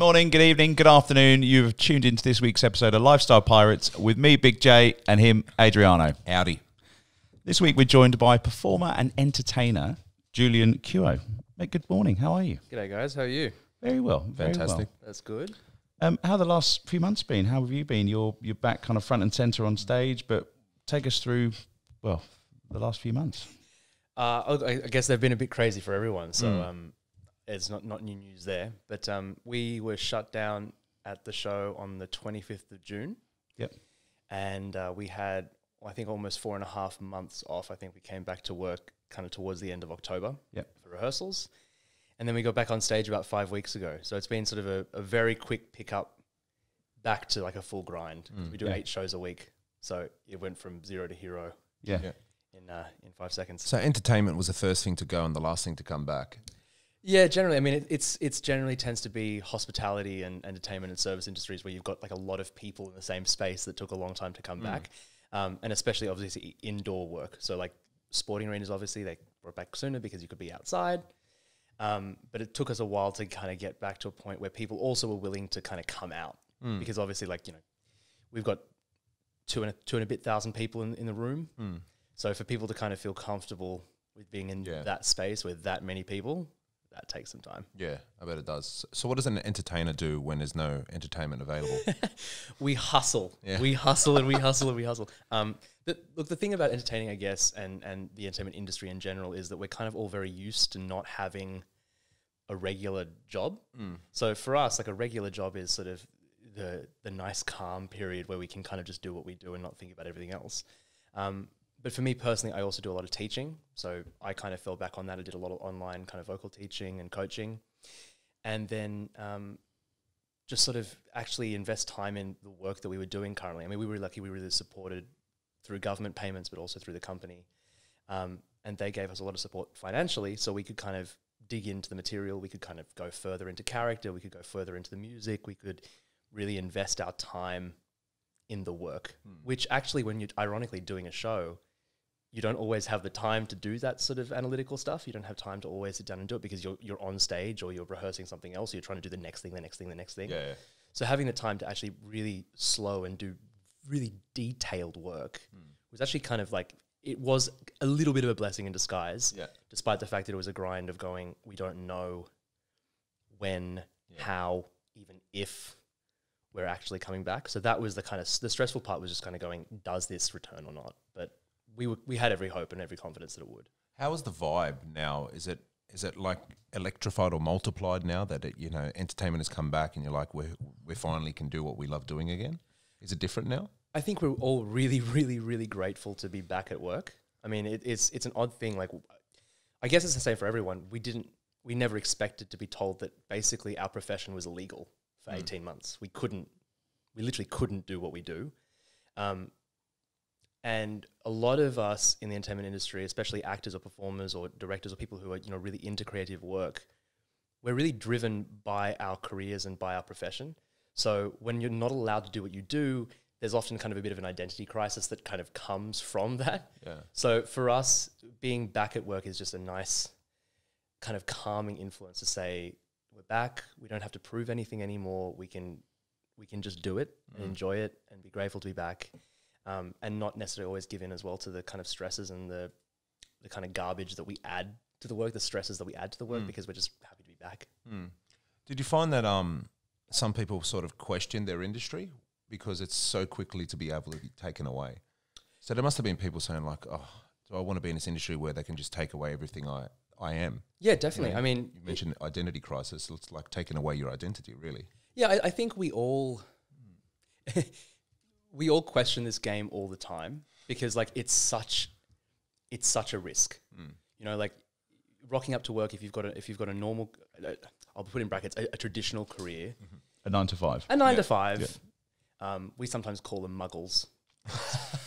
Good morning, good evening, good afternoon. You've tuned into this week's episode of Lifestyle Pirates with me, Big J, and him, Adriano. Howdy. This week we're joined by performer and entertainer Julian Kuo. Mate, good morning. How are you? G'day, guys. How are you? Very well. Very Fantastic. That's good. well. Um, how the last few months been? How have you been? You're you're back kind of front and center on stage, but take us through, well, the last few months. Uh, I I guess they've been a bit crazy for everyone, so Mm. um, it's not, not new news there. But um, we were shut down at the show on the 25th of June. Yep. And uh, we had, I think, almost four and a half months off. I think we came back to work kind of towards the end of October Yep. for rehearsals. And then we got back on stage about five weeks ago. So it's been sort of a, a very quick pickup back to like a full grind. Mm, we do yeah. eight shows a week. So it went from zero to hero Yeah. Yeah. in uh, in five seconds. So entertainment was the first thing to go and the last thing to come back. Yeah, generally, I mean, it, it's it's generally tends to be hospitality and entertainment and service industries where you've got like a lot of people in the same space that took a long time to come back, um, and especially obviously indoor work. So like sporting arenas, obviously they brought back sooner because you could be outside. Um, but it took us a while to kind of get back to a point where people also were willing to kind of come out Mm. because obviously, like you know, we've got two and a, two and a bit thousand people in, in the room. Mm. So for people to kind of feel comfortable with being in Yeah. that space with that many people, that takes some time. Yeah, I bet it does. So what does an entertainer do when there's no entertainment available? we hustle. Yeah. We hustle and we hustle and we hustle. Um, the, look, the thing about entertaining, I guess, and, and the entertainment industry in general is that we're kind of all very used to not having a regular job. Mm. So for us, like a regular job is sort of the the nice calm period where we can kind of just do what we do and not think about everything else. Um, but for me personally, I also do a lot of teaching. So I kind of fell back on that. I did a lot of online kind of vocal teaching and coaching, and then um, just sort of actually invest time in the work that we were doing currently. I mean, we were lucky; we were really supported through government payments, but also through the company, um, and they gave us a lot of support financially, so we could kind of dig into the material. We could kind of go further into character. We could go further into the music. We could really invest our time in the work, which actually, when you're ironically doing a show, you don't always have the time to do that sort of analytical stuff. You don't have time to always sit down and do it because you're, you're on stage or you're rehearsing something else. Or you're trying to do the next thing, the next thing, the next thing. yeah. So having the time to actually really slow and do really detailed work hmm. was actually kind of like it was a little bit of a blessing in disguise, Yeah. despite the fact that it was a grind of going, we don't know when, Yeah. how, even if we're actually coming back. So that was the kind of the stressful part was just kind of going, does this return or not? But we were, we had every hope and every confidence that it would. How is the vibe now? Is it is it like electrified or multiplied now that it, you know entertainment has come back and you're like we we finally can do what we love doing again? Is it different now? I think we're all really, really, really grateful to be back at work. I mean, it, it's it's an odd thing. Like, I guess it's the same for everyone. We didn't, we never expected to be told that basically our profession was illegal for eighteen months. We couldn't, we literally couldn't do what we do. Um, and a lot of us in the entertainment industry, especially actors or performers or directors or people who are you know really into creative work, we're really driven by our careers and by our profession. So when you're not allowed to do what you do, there's often kind of a bit of an identity crisis that kind of comes from that. Yeah. So for us, being back at work is just a nice kind of calming influence to say we're back. We don't have to prove anything anymore. We can we can just do it and Mm. enjoy it and be grateful to be back, um, and not necessarily always give in as well to the kind of stresses and the the kind of garbage that we add to the work, the stresses that we add to the work Mm. because we're just happy to be back. Mm. Did you find that um some people sort of question their industry because it's so quickly to be able to be taken away? So there must have been people saying like, "Oh, do I want to be in this industry where they can just take away everything I I am?" Yeah, definitely. Yeah. I mean, You mentioned identity crisis. It's like taking away your identity, really. Yeah, I, I think we all we all question this game all the time because like it's such it's such a risk. Mm. You know, like rocking up to work if you've got a if you've got a normal uh, I'll put in brackets a, a traditional career, A nine to five. a nine Yeah. to five. Um, we sometimes call them muggles.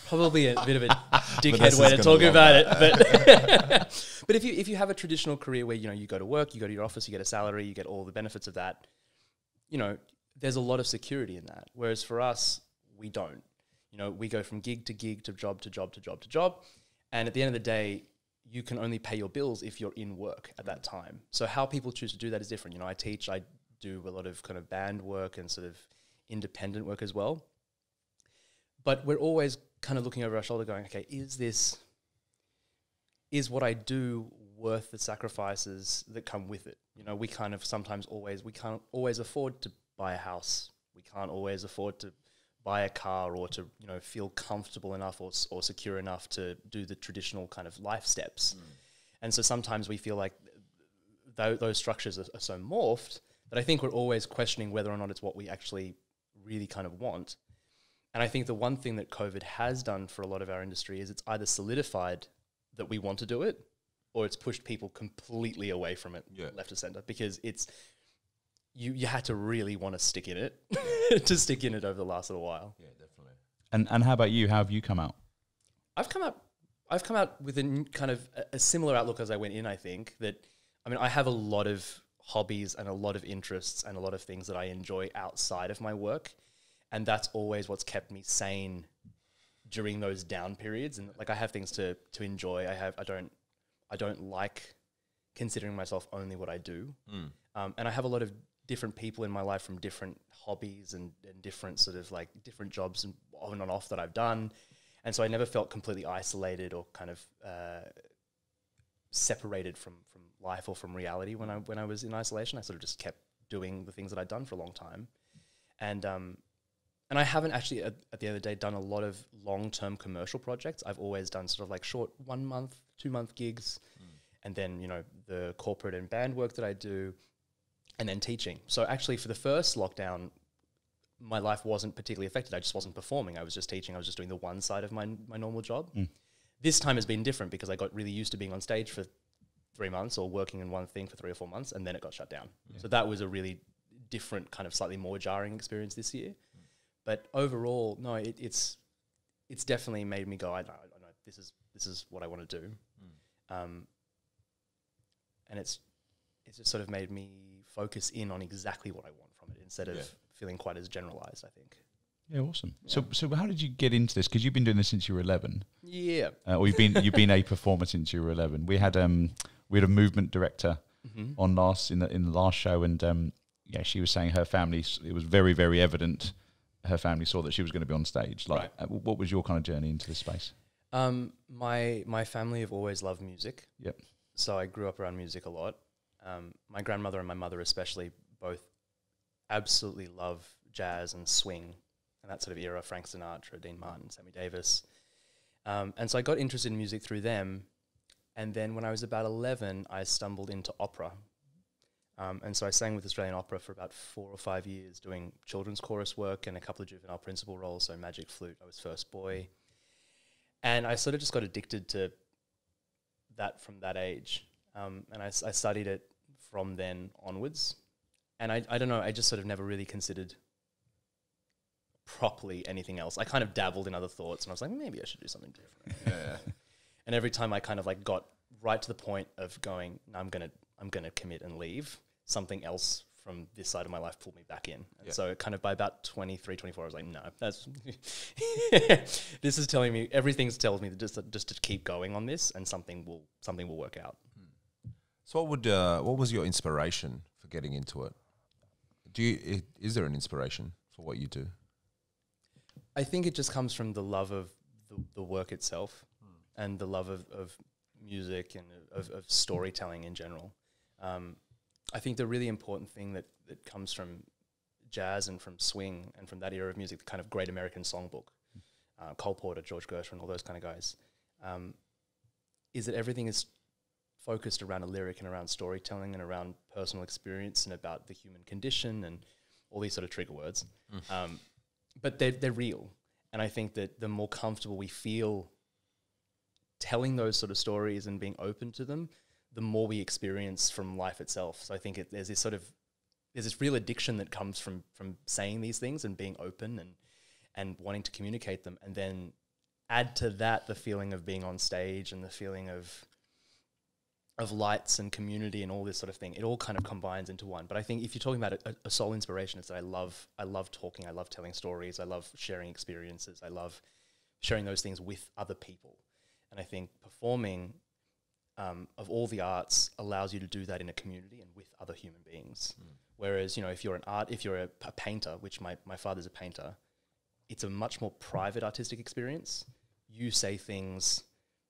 Probably a bit of a dickhead way to talk about it, but but if you if you have a traditional career where you know you go to work, you go to your office, you get a salary, you get all the benefits of that, you know, there's a lot of security in that. Whereas for us, we don't. You know, we go from gig to gig to job to job to job to job, and at the end of the day, you can only pay your bills if you're in work at that time. So how people choose to do that is different. You know, I teach, I do a lot of kind of band work and sort of independent work as well. But we're always kind of looking over our shoulder, going, okay, is this is what I do worth the sacrifices that come with it? You know, we kind of sometimes always we can't always afford to buy a house. We can't always afford to buy a car or to you know feel comfortable enough or, or secure enough to do the traditional kind of life steps. Mm. And so sometimes we feel like tho- those structures are, are so morphed that I think we're always questioning whether or not it's what we actually really kind of want. And I think the one thing that COVID has done for a lot of our industry is it's either solidified that we want to do it or it's pushed people completely away from it Yeah. left to center because it's you you had to really want to stick in it to stick in it over the last little while. Yeah, definitely. And and how about you? How have you come out? I've come out I've come out with a kind of a, a similar outlook as I went in. I think that I mean I have a lot of hobbies and a lot of interests and a lot of things that I enjoy outside of my work, and that's always what's kept me sane during those down periods. And like I have things to to enjoy. I have I don't I don't like considering myself only what I do, um, and I have a lot of different people in my life from different hobbies and, and different sort of like different jobs and on and off that I've done. And so I never felt completely isolated or kind of uh, separated from from life or from reality when I when I was in isolation. I sort of just kept doing the things that I'd done for a long time, and um, and I haven't actually at, at the end of the day done a lot of long term commercial projects. I've always done sort of like short one month, two month gigs, and then you know the corporate and band work that I do, and then teaching. So actually, for the first lockdown, my life wasn't particularly affected. I just wasn't performing. I was just teaching. I was just doing the one side of my my normal job. This time has been different because I got really used to being on stage for three months or working in one thing for three or four months, and then it got shut down. So that was a really different, kind of slightly more jarring experience this year. But overall, no, it, it's it's definitely made me go. I know, I know this is this is what I want to do, um, and it's it's just sort of made me focus in on exactly what I want from it instead of Yeah. feeling quite as generalized. I think. Yeah, awesome. So so how did you get into this? Because you've been doing this since you were eleven, Yeah. uh, or you've been you've been a performer since you were eleven. We had um we had a movement director Mm-hmm. on last in the in the last show, and um yeah, she was saying her family it was very very evident. Her family saw that she was going to be on stage. Like, Right. uh, what was your kind of journey into this space? Um, my my family have always loved music. Yep. So I grew up around music a lot. Um, my grandmother and my mother especially both absolutely love jazz and swing and that sort of era. Frank Sinatra, Dean Martin, Sammy Davis. Um, and so I got interested in music through them. And then when I was about eleven, I stumbled into opera. Um, and so I sang with Australian Opera for about four or five years, doing children's chorus work and a couple of juvenile principal roles. So Magic Flute, I was first boy. And I sort of just got addicted to that from that age. Um, and I, I studied it from then onwards. And I, I don't know, I just sort of never really considered properly anything else. I kind of dabbled in other thoughts and I was like, maybe I should do something different. Yeah. And every time I kind of like got right to the point of going, I'm gonna I'm gonna commit and leave, something else from this side of my life pulled me back in. And Yeah. so kind of by about 23, 24, I was like, no, that's this is telling me everything tells me that just to, just to keep going on this and something will something will work out. So what would uh, what was your inspiration for getting into it? Do you is there an inspiration for what you do? I think it just comes from the love of the, the work itself and the love of, of music and of, of storytelling in general. Um, I think the really important thing that, that comes from jazz and from swing and from that era of music, the kind of great American songbook, uh, Cole Porter, George Gershwin, all those kind of guys, um, is that everything is focused around a lyric and around storytelling and around personal experience and about the human condition and all these sort of trigger words. Um, but they're, they're real. And I think that the more comfortable we feel telling those sort of stories and being open to them, the more we experience from life itself. So I think it, there's this sort of there's this real addiction that comes from from saying these things and being open and and wanting to communicate them, and then add to that the feeling of being on stage and the feeling of of lights and community and all this sort of thing. It all kind of combines into one. But I think if you're talking about a, a sole inspiration, it's that I love I love talking, I love telling stories, I love sharing experiences, I love sharing those things with other people. And I think performing um, of all the arts allows you to do that in a community and with other human beings, Whereas, you know, if you're an art, if you're a, a painter, which my, my father's a painter, it's a much more private artistic experience. You say things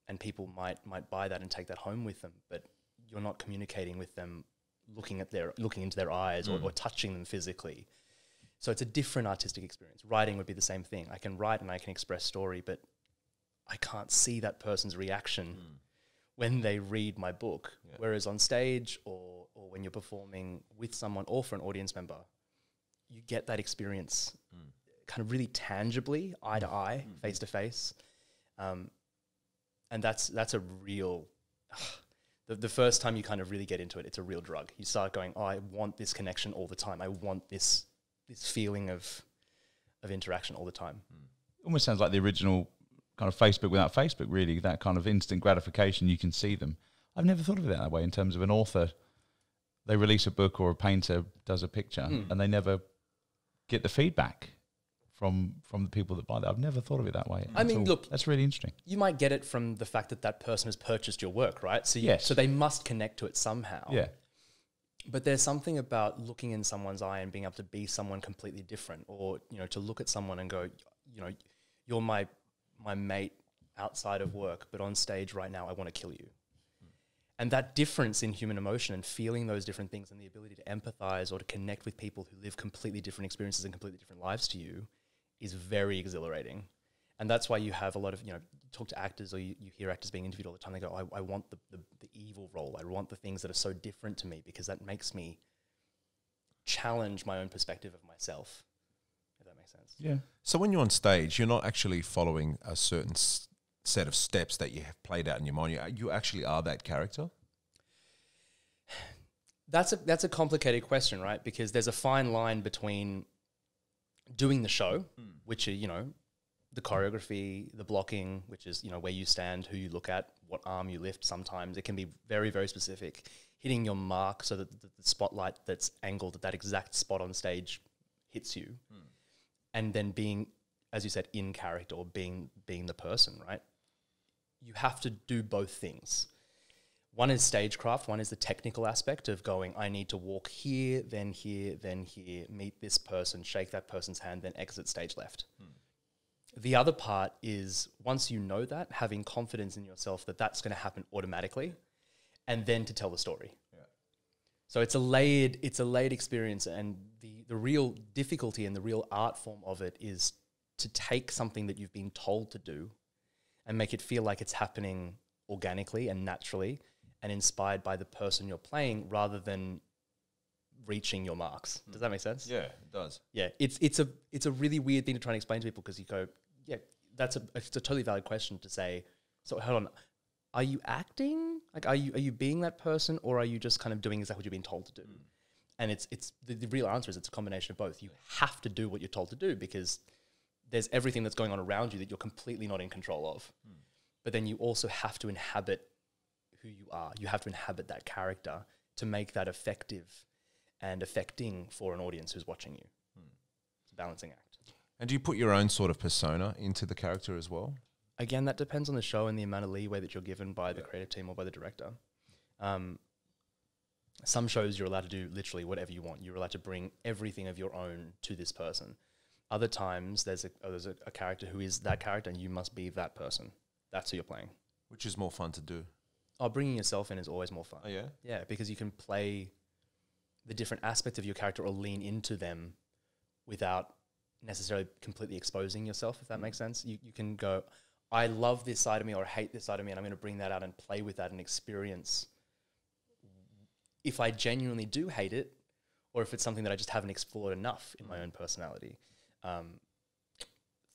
and people might might buy that and take that home with them, but you're not communicating with them looking at their looking into their eyes or, mm. or touching them physically. So it's a different artistic experience. Writing would be the same thing. I can write and I can express story, but I can't see that person's reaction mm. when they read my book. Yeah. Whereas on stage or or when you're performing with someone or for an audience member, you get that experience mm. kind of really tangibly, eye to eye, face to face. Um, and that's that's a real the, the first time you kind of really get into it, it's a real drug. You start going, Oh, I want this connection all the time. I want this this feeling of of interaction all the time. Almost sounds like the original kind of Facebook without Facebook. Really, that kind of instant gratification. You can see them. I've never thought of it that way in terms of an author. They release a book or a painter does a picture, Mm. and they never get the feedback from from the people that buy that. I've never thought of it that way. I mean, all. look- that's really interesting. You might get it from the fact that that person has purchased your work, right? So you, Yes. so they must connect to it somehow. Yeah, But there's something about looking in someone's eye and being able to be someone completely different, or you know, to look at someone and go, you know, you're my my mate outside of work, but on stage right now, I want to kill you. And that difference in human emotion and feeling those different things and the ability to empathize or to connect with people who live completely different experiences and completely different lives to you is very exhilarating. And that's why you have a lot of, you know, talk to actors or you, you hear actors being interviewed all the time. They go, I, I want the, the, the evil role. I want the things that are so different to me because that makes me challenge my own perspective of myself. If that makes sense. yeah. So when you're on stage, you're not actually following a certain s- set of steps that you have played out in your mind. You, you actually are that character. That's a that's a complicated question, right? Because there's a fine line between doing the show, hmm. which are you know the choreography, the blocking, which is you know where you stand, who you look at, what arm you lift. Sometimes it can be very very specific, hitting your mark so that the, the spotlight that's angled at that exact spot on stage hits you, hmm. and then being, as you said, in character or being being the person, right? You have to do both things one is stagecraft, one is the technical aspect of going, I need to walk here, then here, then here, meet this person, shake that person's hand, then exit stage left. Hmm. The other part is once you know that, having confidence in yourself that that's going to happen automatically, and then to tell the story. So it's a layered, it's a layered experience, and the the real difficulty and the real art form of it is to take something that you've been told to do, and make it feel like it's happening organically and naturally, and inspired by the person you're playing, rather than reaching your marks. Does that make sense? Yeah, it does. Yeah, it's it's a it's a really weird thing to try and explain to people because you go, yeah, that's a it's a totally valid question to say. So hold on, are you acting? Like, are you are you being that person, or are you just kind of doing exactly what you've been told to do? Hmm. And it's it's the, the real answer is it's a combination of both. You have to do what you're told to do because there's everything that's going on around you that you're completely not in control of. Hmm. But then you also have to inhabit who you are. You have to inhabit that character to make that effective and affecting for an audience who's watching you. It's a balancing act. And do you put your own sort of persona into the character as well? Again, that depends on the show and the amount of leeway that you're given by the creative team or by the director. Um, some shows you're allowed to do literally whatever you want. You're allowed to bring everything of your own to this person. Other times, there's a oh, there's a, a character who is that character, and you must be that person. That's who you're playing. Which is more fun to do? Oh, bringing yourself in is always more fun. Oh yeah. Yeah, because you can play the different aspects of your character or lean into them without necessarily completely exposing yourself, if that makes sense. You, you can go, I love this side of me or I hate this side of me, and I'm going to bring that out and play with that and experience if I genuinely do hate it or if it's something that I just haven't explored enough in my own personality. Um,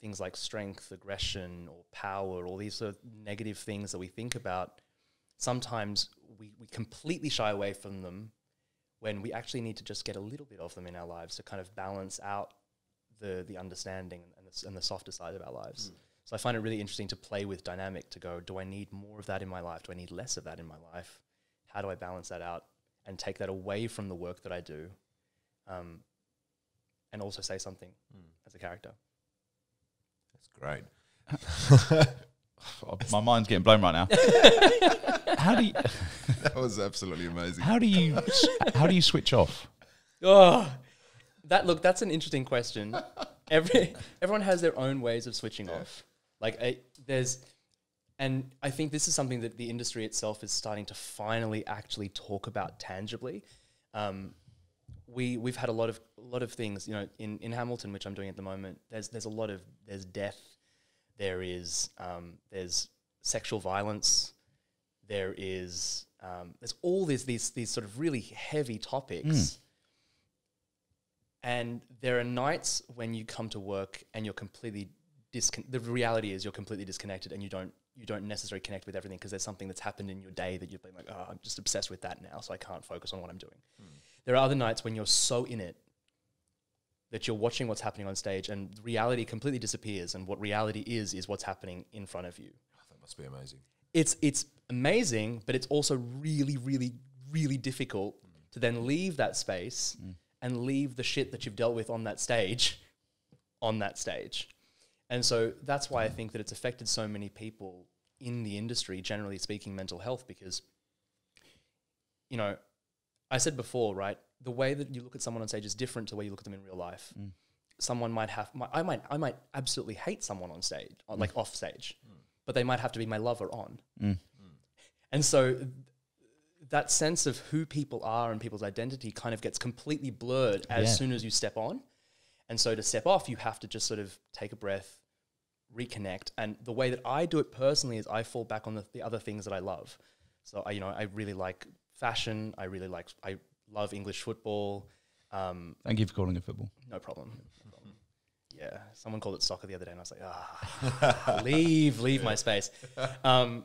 things like strength, aggression, or power, all these sort of negative things that we think about sometimes we, we completely shy away from them when we actually need to just get a little bit of them in our lives to kind of balance out the the understanding and the, and the softer side of our lives. So I find it really interesting to play with dynamic to go, do I need more of that in my life? Do I need less of that in my life? How do I balance that out and take that away from the work that I do, um, and also say something as a character? That's great. My mind's getting blown right now. how do you That was absolutely amazing. how do you how do you switch off? Oh, that look. That's an interesting question. Every everyone has their own ways of switching off. Like I, there's, and I think this is something that the industry itself is starting to finally actually talk about tangibly. Um, we we've had a lot of a lot of things. You know, in in Hamilton, which I'm doing at the moment. There's there's a lot of there's death. There is um, there's sexual violence. There is um, there's all these these these sort of really heavy topics. And there are nights when you come to work and you're completely discon- the reality is you're completely disconnected and you don't you don't necessarily connect with everything because there's something that's happened in your day that you've been like, oh, I'm just obsessed with that now, so I can't focus on what I'm doing. There are other nights when you're so in it that you're watching what's happening on stage and reality completely disappears and what reality is is what's happening in front of you oh, That must be amazing. it's it's amazing, but it's also really, really, really difficult to then leave that space mm. and leave the shit that you've dealt with on that stage on that stage. And so that's why I think that it's affected so many people in the industry, generally speaking, mental health, because you know, I said before, right? The way that you look at someone on stage is different to the way you look at them in real life. Mm. Someone might have, mi- I might, I might absolutely hate someone on stage, on, like mm. off stage, but they might have to be my lover on. Mm. And so th- that sense of who people are and people's identity kind of gets completely blurred as Yeah. soon as you step on. And so to step off, you have to just sort of take a breath, reconnect. And the way that I do it personally is I fall back on the, the other things that I love. So I, you know, I really like fashion. I really like, I love English football. Um, Thank you for calling it football. no problem. No problem. Yeah, someone called it soccer the other day, and I was like, ah, leave, leave my space. Um,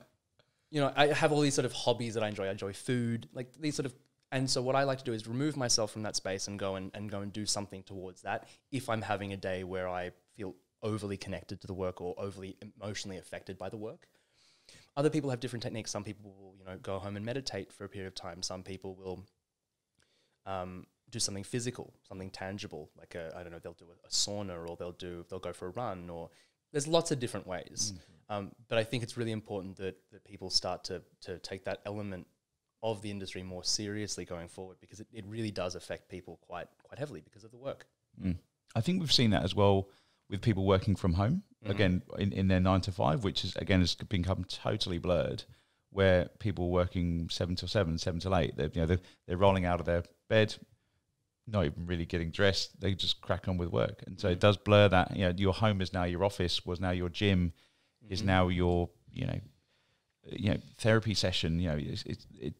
you know, I have all these sort of hobbies that I enjoy. I enjoy food, like these sort of, and so what I like to do is remove myself from that space and go and, and go and do something towards that. If I'm having a day where I feel overly connected to the work or overly emotionally affected by the work. Other people have different techniques. Some people will, you know, go home and meditate for a period of time. Some people will um, do something physical, something tangible, like a, I don't know, they'll do a, a sauna or they'll do they'll go for a run or there's lots of different ways. Um, but I think it's really important that that people start to to take that element of the industry more seriously going forward because it, it really does affect people quite quite heavily because of the work. Mm. I think we've seen that as well with people working from home again in, in their nine to five, which is again has become totally blurred. Where people working seven till seven, seven till eight, they're you know they're, they're rolling out of their bed, not even really getting dressed. They just crack on with work, and so it does blur that. You know, your home is now your office, was now your gym, is mm-hmm. now your you know, you know therapy session. You know, it's, it's, it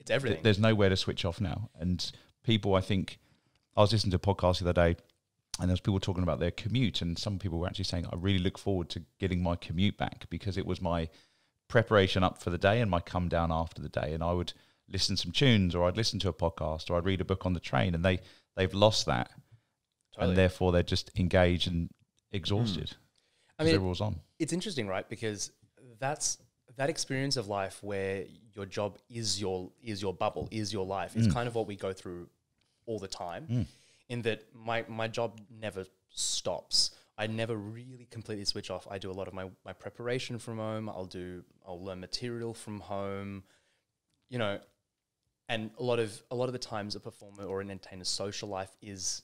It's everything. th- there's nowhere to switch off now. And people, I think, I was listening to a podcast the other day, and there was people talking about their commute, and some people were actually saying, "I really look forward to getting my commute back because it was my preparation up for the day and my come down after the day." And I would listen to some tunes, or I'd listen to a podcast, or I'd read a book on the train, and they they've lost that, Totally. and therefore they're just engaged and exhausted. I 'cause mean, on. it's interesting, right? Because that's that experience of life where your job is your is your bubble, is your life. Mm. It's kind of what we go through all the time. In that my my job never stops. I never really completely switch off. I do a lot of my, my preparation from home. I'll do I'll learn material from home. You know, and a lot of a lot of the times a performer or an entertainer's social life is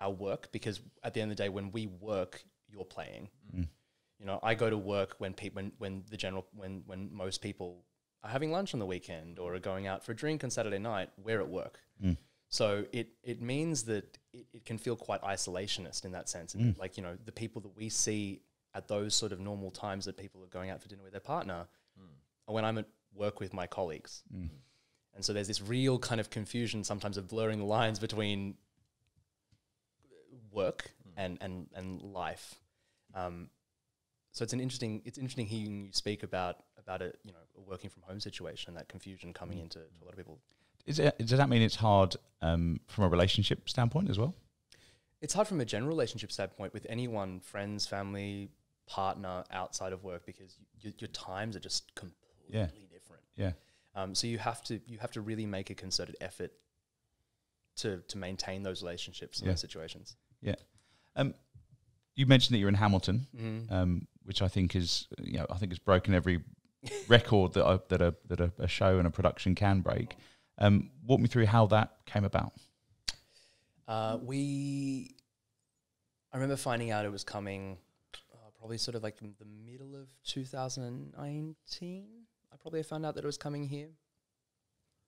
our work because at the end of the day when we work you're playing mm. you know i go to work when people when, when the general when when most people are having lunch on the weekend or are going out for a drink on saturday night we're at work mm. so it it means that it, it can feel quite isolationist in that sense. And like you know the people that we see at those sort of normal times that people are going out for dinner with their partner mm. are when i'm at work with my colleagues. Mm. And so there's this real kind of confusion sometimes of blurring the lines between work and, and, and life. Um, so it's an interesting it's interesting hearing you speak about about a you know a working from home situation and that confusion coming into to a lot of people. Is it, does that mean it's hard um, from a relationship standpoint as well? It's hard from a general relationship standpoint with anyone, friends, family, partner outside of work because your times are just completely different. Yeah. Um, so you have to you have to really make a concerted effort to to maintain those relationships in Yeah. those situations. Yeah. Um, you mentioned that you're in Hamilton, Mm-hmm. um, which I think is, you know, I think it's broken every record that I, that a that a, a show and a production can break. Um, walk me through how that came about. Uh, we, I remember finding out it was coming, uh, probably sort of like the middle of 2019. I probably found out that it was coming here,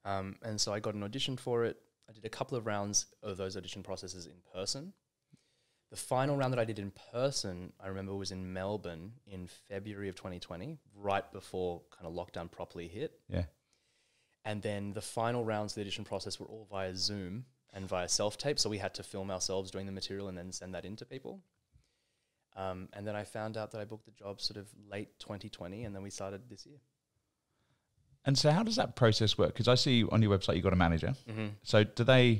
um, and so I got an audition for it. I did a couple of rounds of those audition processes in person. The final round that I did in person, I remember was in Melbourne in February of 2020, right before kind of lockdown properly hit. Yeah. And then the final rounds of the audition process were all via Zoom and via self tape. So we had to film ourselves doing the material and then send that in to people. Um, and then I found out that I booked the job sort of late 2020, and then we started this year. And so, how does that process work? Because I see on your website you got a manager. Mm-hmm. So, do they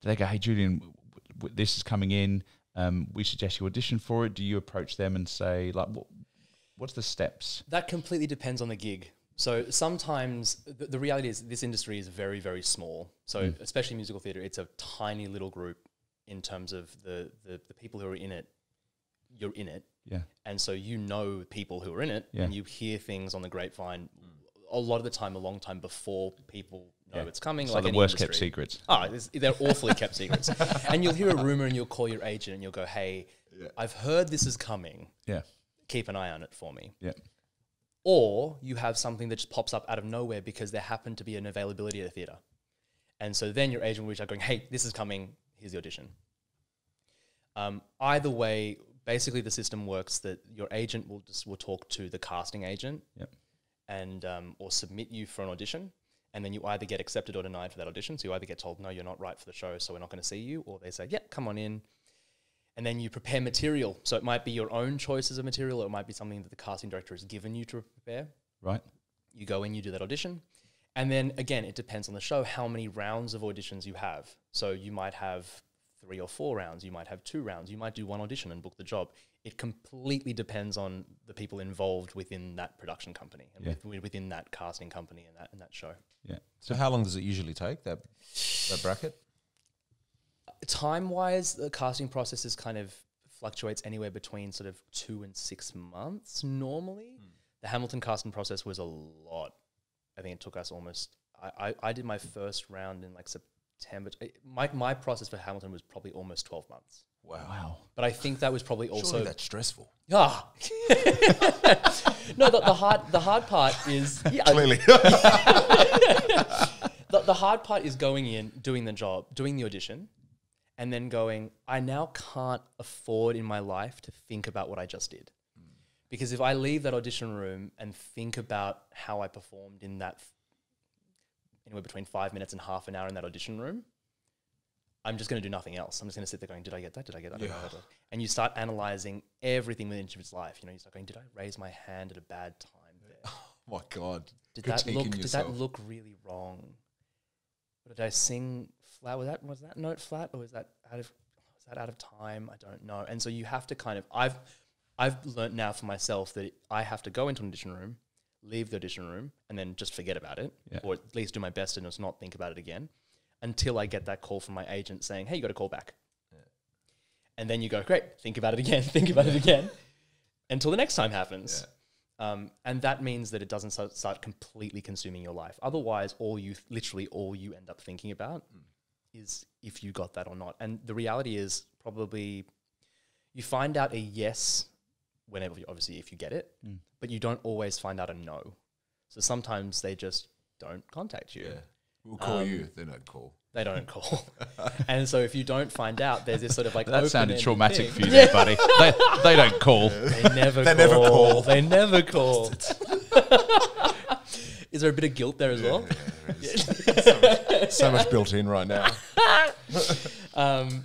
do they go, "Hey, Julian, w- w- this is coming in. Um, we suggest you audition for it." Do you approach them and say, like, what, what's the steps? That completely depends on the gig. So sometimes the, the reality is this industry is very, very small. So hmm. especially musical theatre, it's a tiny little group in terms of the, the, the people who are in it. You're in it. Yeah, And so you know people who are in it Yeah. and you hear things on the grapevine hmm. a lot of the time, a long time before people know Yeah. it's coming. it's like like the any worst kept industry. secrets. Oh, they're awfully kept secrets. And you'll hear a rumor and you'll call your agent and you'll go, hey, I've heard this is coming. Yeah, Keep an eye on it for me. yeah, Or you have something that just pops up out of nowhere because there happened to be an availability at the theatre. And so then your agent will reach out going, hey, this is coming, here's the audition. Um, either way, basically the system works that your agent will just will talk to the casting agent Yep. and um, or submit you for an audition. And then you either get accepted or denied for that audition. So you either get told, no, you're not right for the show, so we're not going to see you, or they say, yeah, come on in. And then you prepare material. So it might be your own choices of material, or it might be something that the casting director has given you to prepare. right. You go in, you do that audition. And then again, it depends on the show how many rounds of auditions you have. So you might have three or four rounds, you might have two rounds, you might do one audition and book the job. It completely depends on the people involved within that production company and Yeah. with- within that casting company and that and that show. Yeah, So how long does it usually take that that bracket? Time wise, the casting process is kind of fluctuates anywhere between sort of two and six months normally. The Hamilton casting process was a lot. I think it took us almost. I, I, I did my first round in like September. It- My my process for Hamilton was probably almost twelve months. Wow. wow. But I think that was probably Surely also that's stressful. ah. no, the, the hard the hard part is yeah, Clearly. the, the hard part is going in, doing the job, doing the audition, and then going, I now can't afford in my life to think about what I just did. Because if I leave that audition room and think about how I performed in that anywhere between five minutes and half an hour in that audition room, I'm just going to do nothing else. I'm just going to sit there going, Did I get that? Did I get that? Did I? And you start analyzing everything within each of its life. You know, you start going, Did I raise my hand at a bad time there? Oh my God. Did that look? Did that look really wrong? Or did I sing flat? Was that was that note flat, or was that out of was that out of time? I don't know. And so you have to kind of I've I've learned now for myself that I have to go into an audition room, leave the audition room, and then just forget about it, Yeah. or at least do my best and just not think about it again, until I get that call from my agent saying, "Hey, you got a call back." And then you go, "Great, think about it again, think about it again," until the next time happens. Um, and that means that it doesn't start, start completely consuming your life. Otherwise, all you literally all you end up thinking about is if you got that or not. And the reality is probably you find out a yes whenever, you, obviously, if you get it, but you don't always find out a no. So sometimes they just don't contact you. Yeah. We'll call Um, you. They don't call. They don't call. and so if you don't find out, there's this sort of like That sounded traumatic thing. for you, there, buddy. They, they don't call. They never They call. never call. They never call. Is there a bit of guilt there as well? so much built in right now. Um,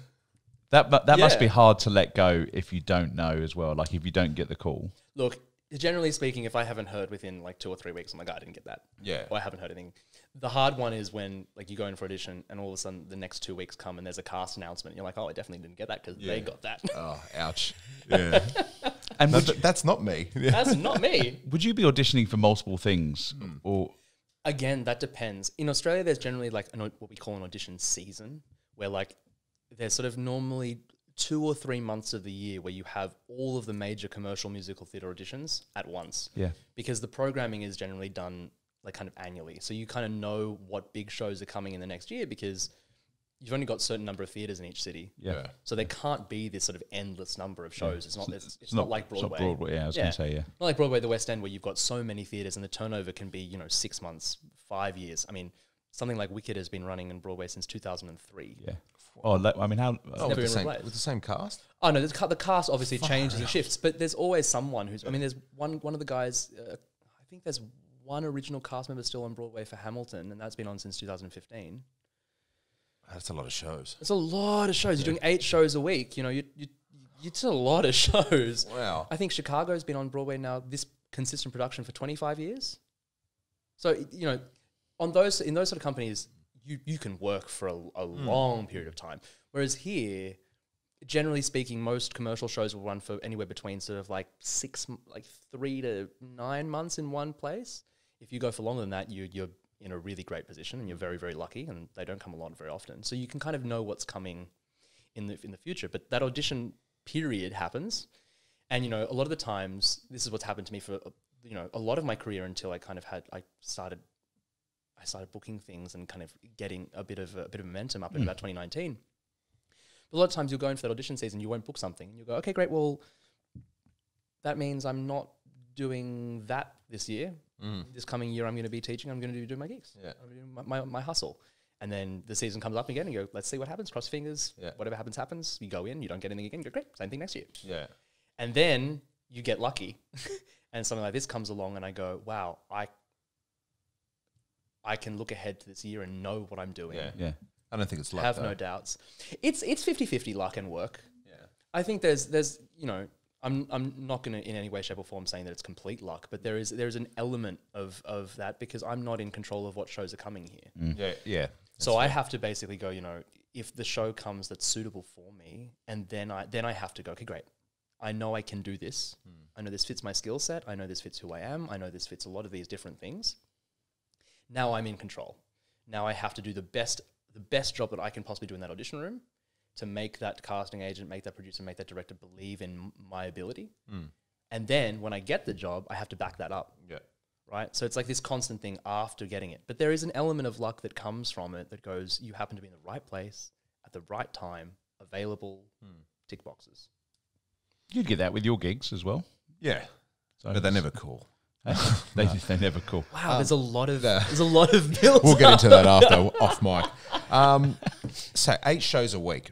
That but that must be hard to let go if you don't know as well. Like if you don't get the call. look, generally speaking, if I haven't heard within like two or three weeks, I'm like, "Oh, I didn't get that. Yeah. Or I haven't heard anything. The hard one is when like you go in for audition and all of a sudden the next two weeks come and there's a cast announcement. You're like, oh, I definitely didn't get that because they got that. Oh, ouch. Yeah. And No, would, th- that's not me. That's not me. would you be auditioning for multiple things hmm. or Again, that depends. In Australia, there's generally like an, what we call an audition season, where like there's sort of normally two or three months of the year where you have all of the major commercial musical theatre auditions at once. yeah because the programming is generally done like kind of annually. So you kind of know what big shows are coming in the next year because you've only got a certain number of theaters in each city. Yeah. So there can't be this sort of endless number of shows. It's not. It's, it's, not, not, like Broadway. It's not Broadway. Yeah, I was Yeah. going to say yeah. Not like Broadway, the West End, where you've got so many theaters and the turnover can be, you know, six months, five years. I mean, something like Wicked has been running in Broadway since 2003. Yeah. Oh, like, I mean, how? Oh, with, the same, with the same cast? Oh no, the, the cast obviously changes and shifts, but there's always someone who's. I mean, there's one one of the guys. Uh, I think there's one original cast member still on Broadway for Hamilton, and that's been on since 2015. That's a lot of shows. It's a lot of shows. You're doing eight shows a week. You know, you you it's a lot of shows. Wow. I think Chicago's been on Broadway now, this consistent production for 25 years. So, you know, on those in those sort of companies, you, you can work for a, a hmm. long period of time. Whereas here, generally speaking, most commercial shows will run for anywhere between sort of like six, like three to nine months in one place. If you go for longer than that, you, you're in a really great position and you're very, very lucky, and they don't come along very often. So you can kind of know what's coming in the in the future. But that audition period happens, and you know a lot of the times this is what's happened to me for you know a lot of my career until I kind of had I started I started booking things and kind of getting a bit of a, bit of momentum up in hmm. about 2019. But a lot of times you'll go into that audition season, you won't book something, and you'll go, okay, great, well, that means I'm not doing that this year. Mm. This coming year, I'm going to be teaching. I'm going to do doing my gigs. Yeah. I'm doing my, my, my hustle. And then the season comes up again, and you go, let's see what happens. Cross fingers. Yeah. Whatever happens, happens. You go in, you don't get anything again. You go, great, same thing next year. Yeah. And then you get lucky, and something like this comes along, and I go, "Wow, I, I can look ahead to this year and know what I'm doing. Yeah. Yeah. I don't think it's luck. Have though. no doubts. It's it's 50-50 luck and work. Yeah. I think there's there's you know I'm I'm not going to in any way shape or form saying that it's complete luck, but there is there is an element of of that because I'm not in control of what shows are coming here. Mm. Yeah. Yeah. So I have to basically go, you know, if the show comes that's suitable for me, and then I then I have to go, okay, great. I know I can do this. Hmm. I know this fits my skill set. I know this fits who I am. I know this fits a lot of these different things. Now I'm in control. Now I have to do the best the best job that I can possibly do in that audition room to make that casting agent, make that producer, make that director believe in my ability. Mm. And then when I get the job, I have to back that up Yeah. right? So it's like this constant thing after getting it. But there is an element of luck that comes from it that goes, you happen to be in the right place at the right time, available, hmm. tick boxes. You'd get that with your gigs as well. Yeah. So But they're never cool. they, they never call. Wow, um, there's a lot of the- there's a lot of build. We'll get into that after off mic. Um, so eight shows a week.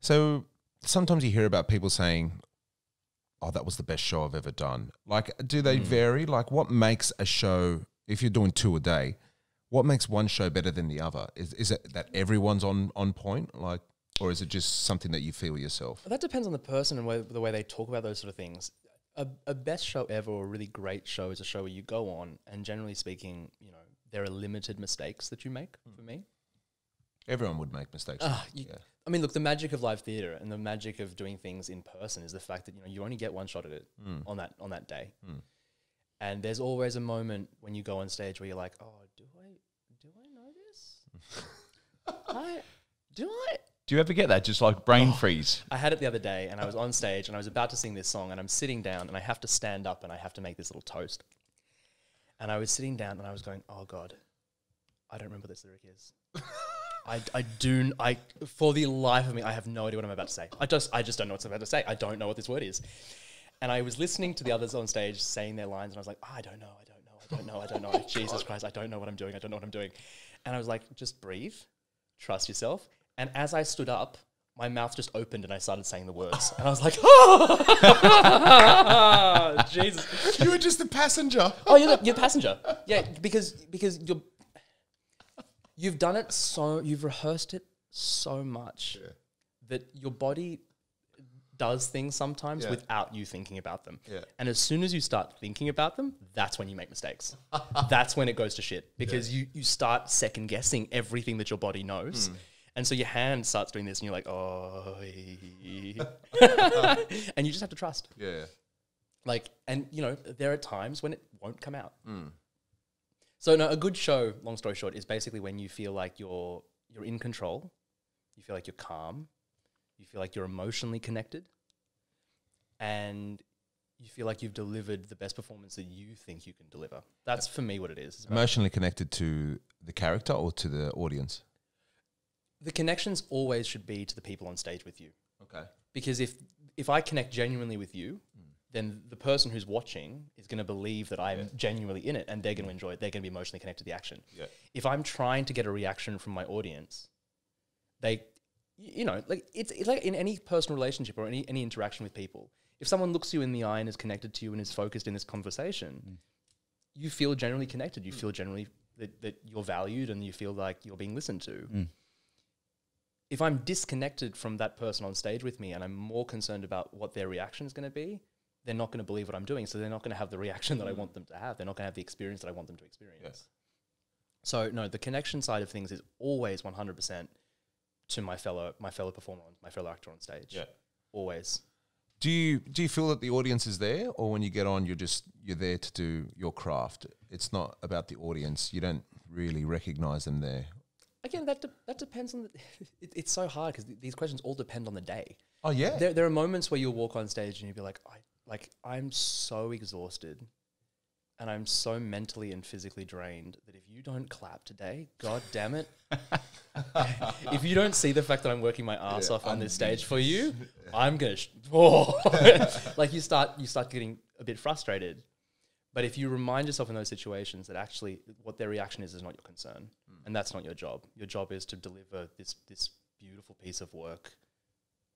So sometimes you hear about people saying, "Oh, that was the best show I've ever done." Like, do they vary? Like, what makes a show? If you're doing two a day, what makes one show better than the other? Is is it that everyone's on on point? Like, or is it just something that you feel yourself? That depends on the person and where, the way they talk about those sort of things. A, a best show ever or a really great show is a show where you go on and generally speaking, you know, there are limited mistakes that you make for me. Everyone would make mistakes. Ah, you- yeah. I mean, look, the magic of live theater and the magic of doing things in person is the fact that you know you only get one shot at it mm. on that on that day, mm. and there's always a moment when you go on stage where you're like, "Oh, do I do I know this? I do I?" Do you ever get that? Just like brain oh, freeze. I had it the other day, and I was on stage, and I was about to sing this song, and I'm sitting down, and I have to stand up, and I have to make this little toast, and I was sitting down, and I was going, "Oh God, I don't remember what this lyric is." I, I do I for the life of me I have no idea what I'm about to say. I just I just don't know what I'm about to say. I don't know what this word is. And I was listening to the others on stage saying their lines, and I was like, I don't know, I don't know, I don't know, I don't know. Oh Jesus Christ, I don't know what I'm doing. I don't know what I'm doing. And I was like, just breathe, trust yourself. And as I stood up, my mouth just opened and I started saying the words. And I was like, oh, Jesus. you were just the passenger. Oh, you're the, you're the passenger. Yeah, because because you're you've done it so you've rehearsed it so much that your body does things sometimes Yeah. without you thinking about them. Yeah. And as soon as you start thinking about them, that's when you make mistakes. that's when it goes to shit because you you start second guessing everything that your body knows. Hmm. And so your hand starts doing this and you're like, "Oh." and you just have to trust. Yeah. Like, and you know, there are times when it won't come out. Hmm. So, no, a good show, long story short, is basically when you feel like you're you're in control, you feel like you're calm, you feel like you're emotionally connected, and you feel like you've delivered the best performance that you think you can deliver. That's for me what it is. Emotionally connected to the character or to the audience? the connections always should be to the people on stage with you. Okay. because if if I connect genuinely with you, then the person who's watching is going to believe that I'm genuinely in it, and they're going to enjoy it. They're going to be emotionally connected to the action. Yeah. If I'm trying to get a reaction from my audience, they, you know, like it's, it's like in any personal relationship or any any interaction with people. If someone looks you in the eye and is connected to you and is focused in this conversation, mm. you feel generally connected. You mm. feel generally that, that you're valued and you feel like you're being listened to mm. if I'm disconnected from that person on stage with me and I'm more concerned about what their reaction is going to be, they're not going to believe what I'm doing. So they're not going to have the reaction that I want them to have. They're not going to have the experience that I want them to experience. So no, the connection side of things is always 100% to my fellow my fellow performer, my fellow actor on stage. Yeah. Always. Do you do you feel that the audience is there, or when you get on, you're just you're there to do your craft? It's not about the audience. You don't really recognize them there. Again, that de- that depends on the. It, it's so hard because th- these questions all depend on the day. Oh yeah. There, there are moments where you'll walk on stage and you'll be like, I like I'm so exhausted, and I'm so mentally and physically drained that if you don't clap today, god damn it, if you don't see the fact that I'm working my ass off on this stage for you, I'm gonna sh- oh. like you start you start getting a bit frustrated. But if you remind yourself in those situations that actually what their reaction is is not your concern, hmm. and that's not your job. Your job is to deliver this this beautiful piece of work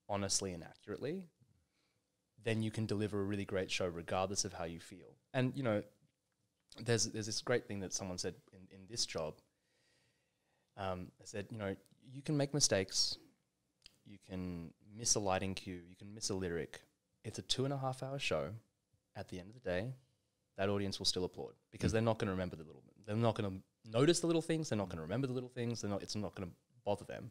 honestly and accurately, then you can deliver a really great show regardless of how you feel. And you know, there's there's this great thing that someone said in, in this job. Um, I said, you know, you can make mistakes, you can miss a lighting cue, you can miss a lyric. It's a two and a half hour show. At the end of the day, that audience will still applaud because they're not going to remember the little. They're not going to notice the little things. They're not going to remember the little things. They're not. It's not going to bother them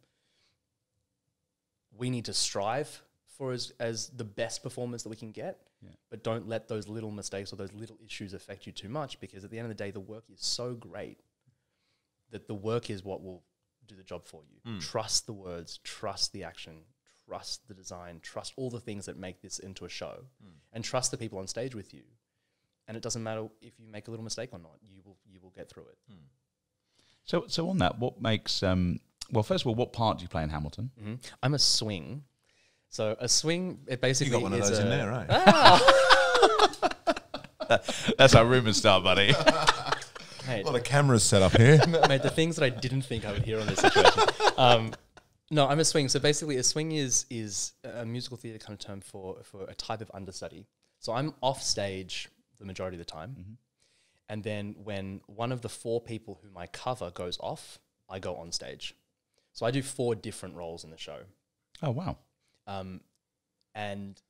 we need to strive for as, as the best performance that we can get, Yeah. but don't let those little mistakes or those little issues affect you too much because at the end of the day, the work is so great that the work is what will do the job for you. Trust the words, trust the action, trust the design, trust all the things that make this into a show, and trust the people on stage with you. And it doesn't matter if you make a little mistake or not, you will you will get through it. So, so on that, what makes um, well, first of all, what part do you play in Hamilton? hmm I'm a swing. So a swing, it basically You got one of those in there, right? That's how rumors start, buddy. Mate, of cameras set up here. mate, the things that I didn't think I would hear on this situation. Um, no, I'm a swing. So basically, a swing is is a musical theatre kind of term for for a type of understudy. So I'm off stage the majority of the time, and then when one of the four people whom I cover goes off, I go on stage. So I do four different roles in the show. oh wow. Um, and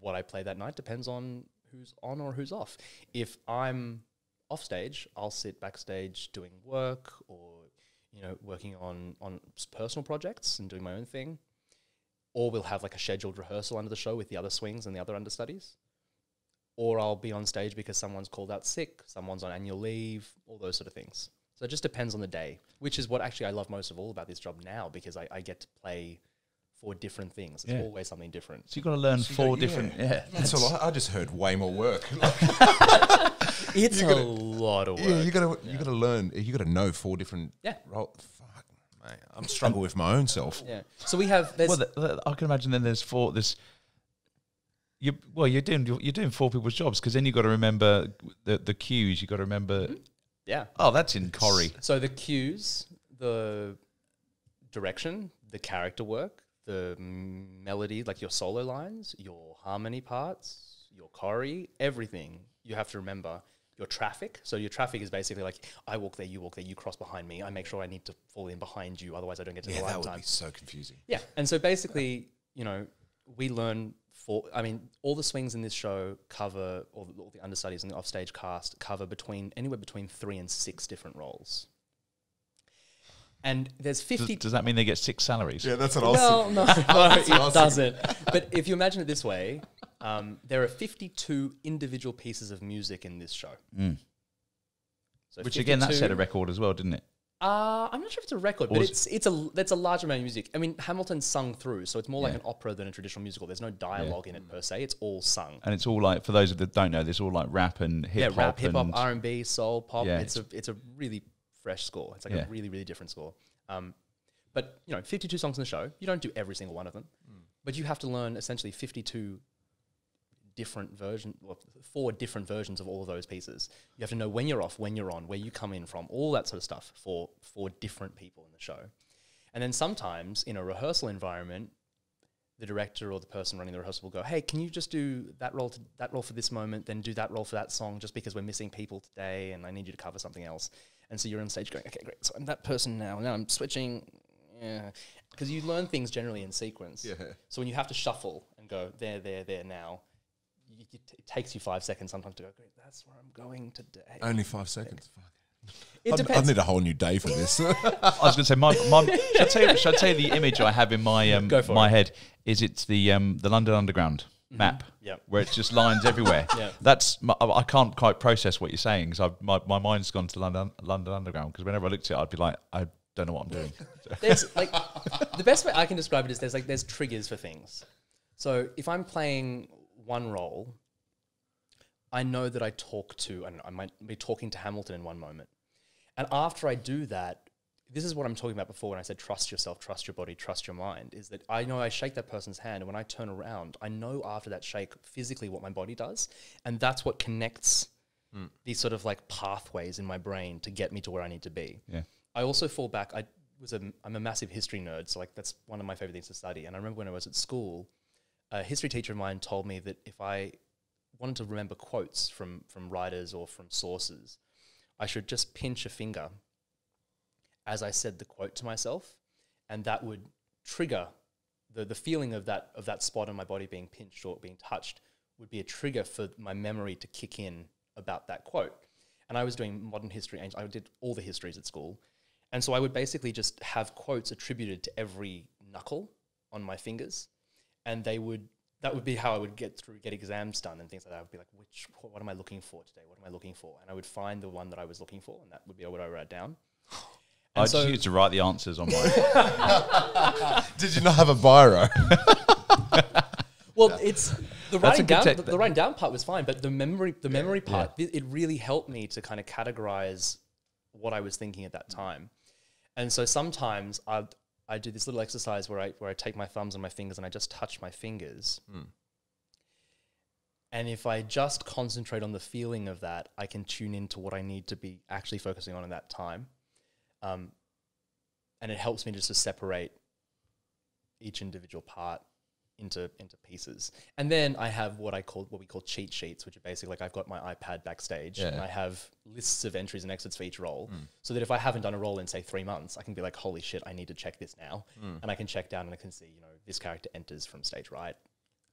what I play that night depends on who's on or who's off. If I'm off stage, I'll sit backstage doing work or you know working on on personal projects and doing my own thing. Or we'll have like a scheduled rehearsal under the show with the other swings and the other understudies. Or I'll be on stage because someone's called out sick, someone's on annual leave, all those sort of things. So it just depends on the day, which is what actually I love most of all about this job now because I, I get to play four different things. It's Yeah. always something different. So you've got to learn So four got- yeah. different. Yeah. That's a lot. I just heard way more work. It's You a gotta- lot of work. yeah, you gotta you gotta learn. You gotta know four different. Yeah. Role. Fuck, mate. I'm struggle with my own self. Yeah. So we have there's Well, th- th- I can imagine then there's four. This. You well, you're doing you're doing four people's jobs because then you have got to remember the the cues. You have got to remember. Mm-hmm. yeah. Oh, that's in Corrie. So the cues, the direction, the character work, the melody, like your solo lines, your harmony parts, your choreo, everything you have to remember. Your traffic. So your traffic is basically like I walk there, you walk there, you cross behind me. I make sure I need to fall in behind you, otherwise I don't get to Yeah, the that line would time. be so confusing. Yeah, and so basically, you know, we learn for. I mean, all the swings in this show cover, all the, all the understudies and the offstage cast cover between anywhere between three and six different roles. And there's fifty. does that mean they get six salaries? Yeah that's what well, no, no, it awesome. doesn't. But if you imagine it this way, um, there are fifty-two individual pieces of music in this show. Mm. So Which again, that set a record as well, didn't it? Uh, I'm not sure if it's a record, Or but it's it's a that's a large amount of music. I mean, Hamilton's sung through, so it's more like an opera than a traditional musical. There's no dialogue in it per se; it's all sung. And it's all like for those of the that don't know, this all like rap and hip yeah, hop. rap, hip hop, R and B, soul, pop. Yeah, it's a it's a really fresh score. It's like Yeah. a really really different score. Um, But you know, 52 songs in the show, you don't do every single one of them, but you have to learn essentially 52 different version, well, four different versions of all of those pieces. You have to know when you're off, when you're on, where you come in from, all that sort of stuff for for different people in the show. And then sometimes in a rehearsal environment, the director or the person running the rehearsal will go, "Hey, can you just do that role to, that role for this moment, then do that role for that song, just because we're missing people today, and I need you to cover something else." And so you're on stage going, "Okay, great. So I'm that person now. Now I'm switching." Yeah, because you learn things generally in sequence. Yeah. So when you have to shuffle and go there, there, there now, you, it, it takes you five seconds sometimes to go. Great, that's where I'm going today. Only five seconds. Fuck. it I, I need a whole new day for this. I was going to say, my, my should, I tell you, should I tell you the image I have in my um, my it. head? Is it's the um, the London Underground Mm-hmm. map Yep. where it's just lines everywhere. Yeah. That's my, I I can't quite process what you're saying because my my mind's gone to London London Underground because whenever I looked at it, I'd be like, I don't know what I'm doing. there's like the best way I can describe it is there's like there's triggers for things. So if I'm playing one role, I know that I talk to and I might be talking to Hamilton in one moment. And after I do that, this is what I'm talking about before when I said trust yourself, trust your body, trust your mind, is that I know I shake that person's hand and when I turn around, I know after that shake physically what my body does. And that's what connects hmm. these sort of like pathways in my brain to get me to where I need to be. Yeah. I also fall back. I was a I'm a massive history nerd, so like that's one of my favorite things to study. And I remember when I was at school, a history teacher of mine told me that if I wanted to remember quotes from from writers or from sources, I should just pinch a finger as I said the quote to myself, and that would trigger the the feeling of that of that spot on my body being pinched or being touched would be a trigger for my memory to kick in about that quote. And I was doing modern history, and I did all the histories at school, and so I would basically just have quotes attributed to every knuckle on my fingers, and they would that would be how I would get through get exams done and things like that. I would be like, which what am I looking for today? What am I looking for? And I would find the one that I was looking for, and that would be what I wrote down. I And just used to write the answers on mine. Did you not have a biro? Well, it's the writing down. the, the writing down part was fine, but the memory, the memory part, it, it really helped me to kind of categorize what I was thinking at that time. And so sometimes I I do this little exercise where I where I take my thumbs and my fingers and I just touch my fingers. Hmm. And if I just concentrate on the feeling of that, I can tune into what I need to be actually focusing on at that time. Um, and it helps me just to separate each individual part into into pieces. And then I have what I call what we call cheat sheets, which are basically like I've got my iPad backstage and I have lists of entries and exits for each role. So that if I haven't done a role in say three months, I can be like, holy shit, I need to check this now. And I can check down and I can see, you know, this character enters from stage right.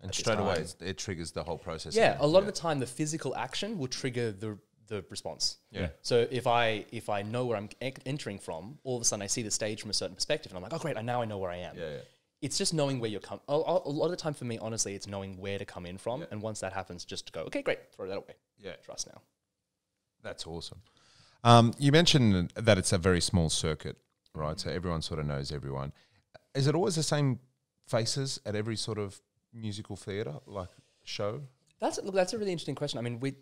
And straight away, it triggers the whole process. Yeah, again. a lot of the time the physical action will trigger the the response. Yeah. So if I if I know where I'm e- entering from, all of a sudden I see the stage from a certain perspective, and I'm like, oh great, I now I know where I am. Yeah, yeah. It's just knowing where you're coming. A, a a lot of the time for me, honestly, it's knowing where to come in from, and once that happens, just to go, okay, great, throw that away. Yeah. Trust now. That's awesome. Um, you mentioned that it's a very small circuit, right? So everyone sort of knows everyone. Is it always the same faces at every sort of musical theatre, like show? That's look. That's a really interesting question. I mean, we,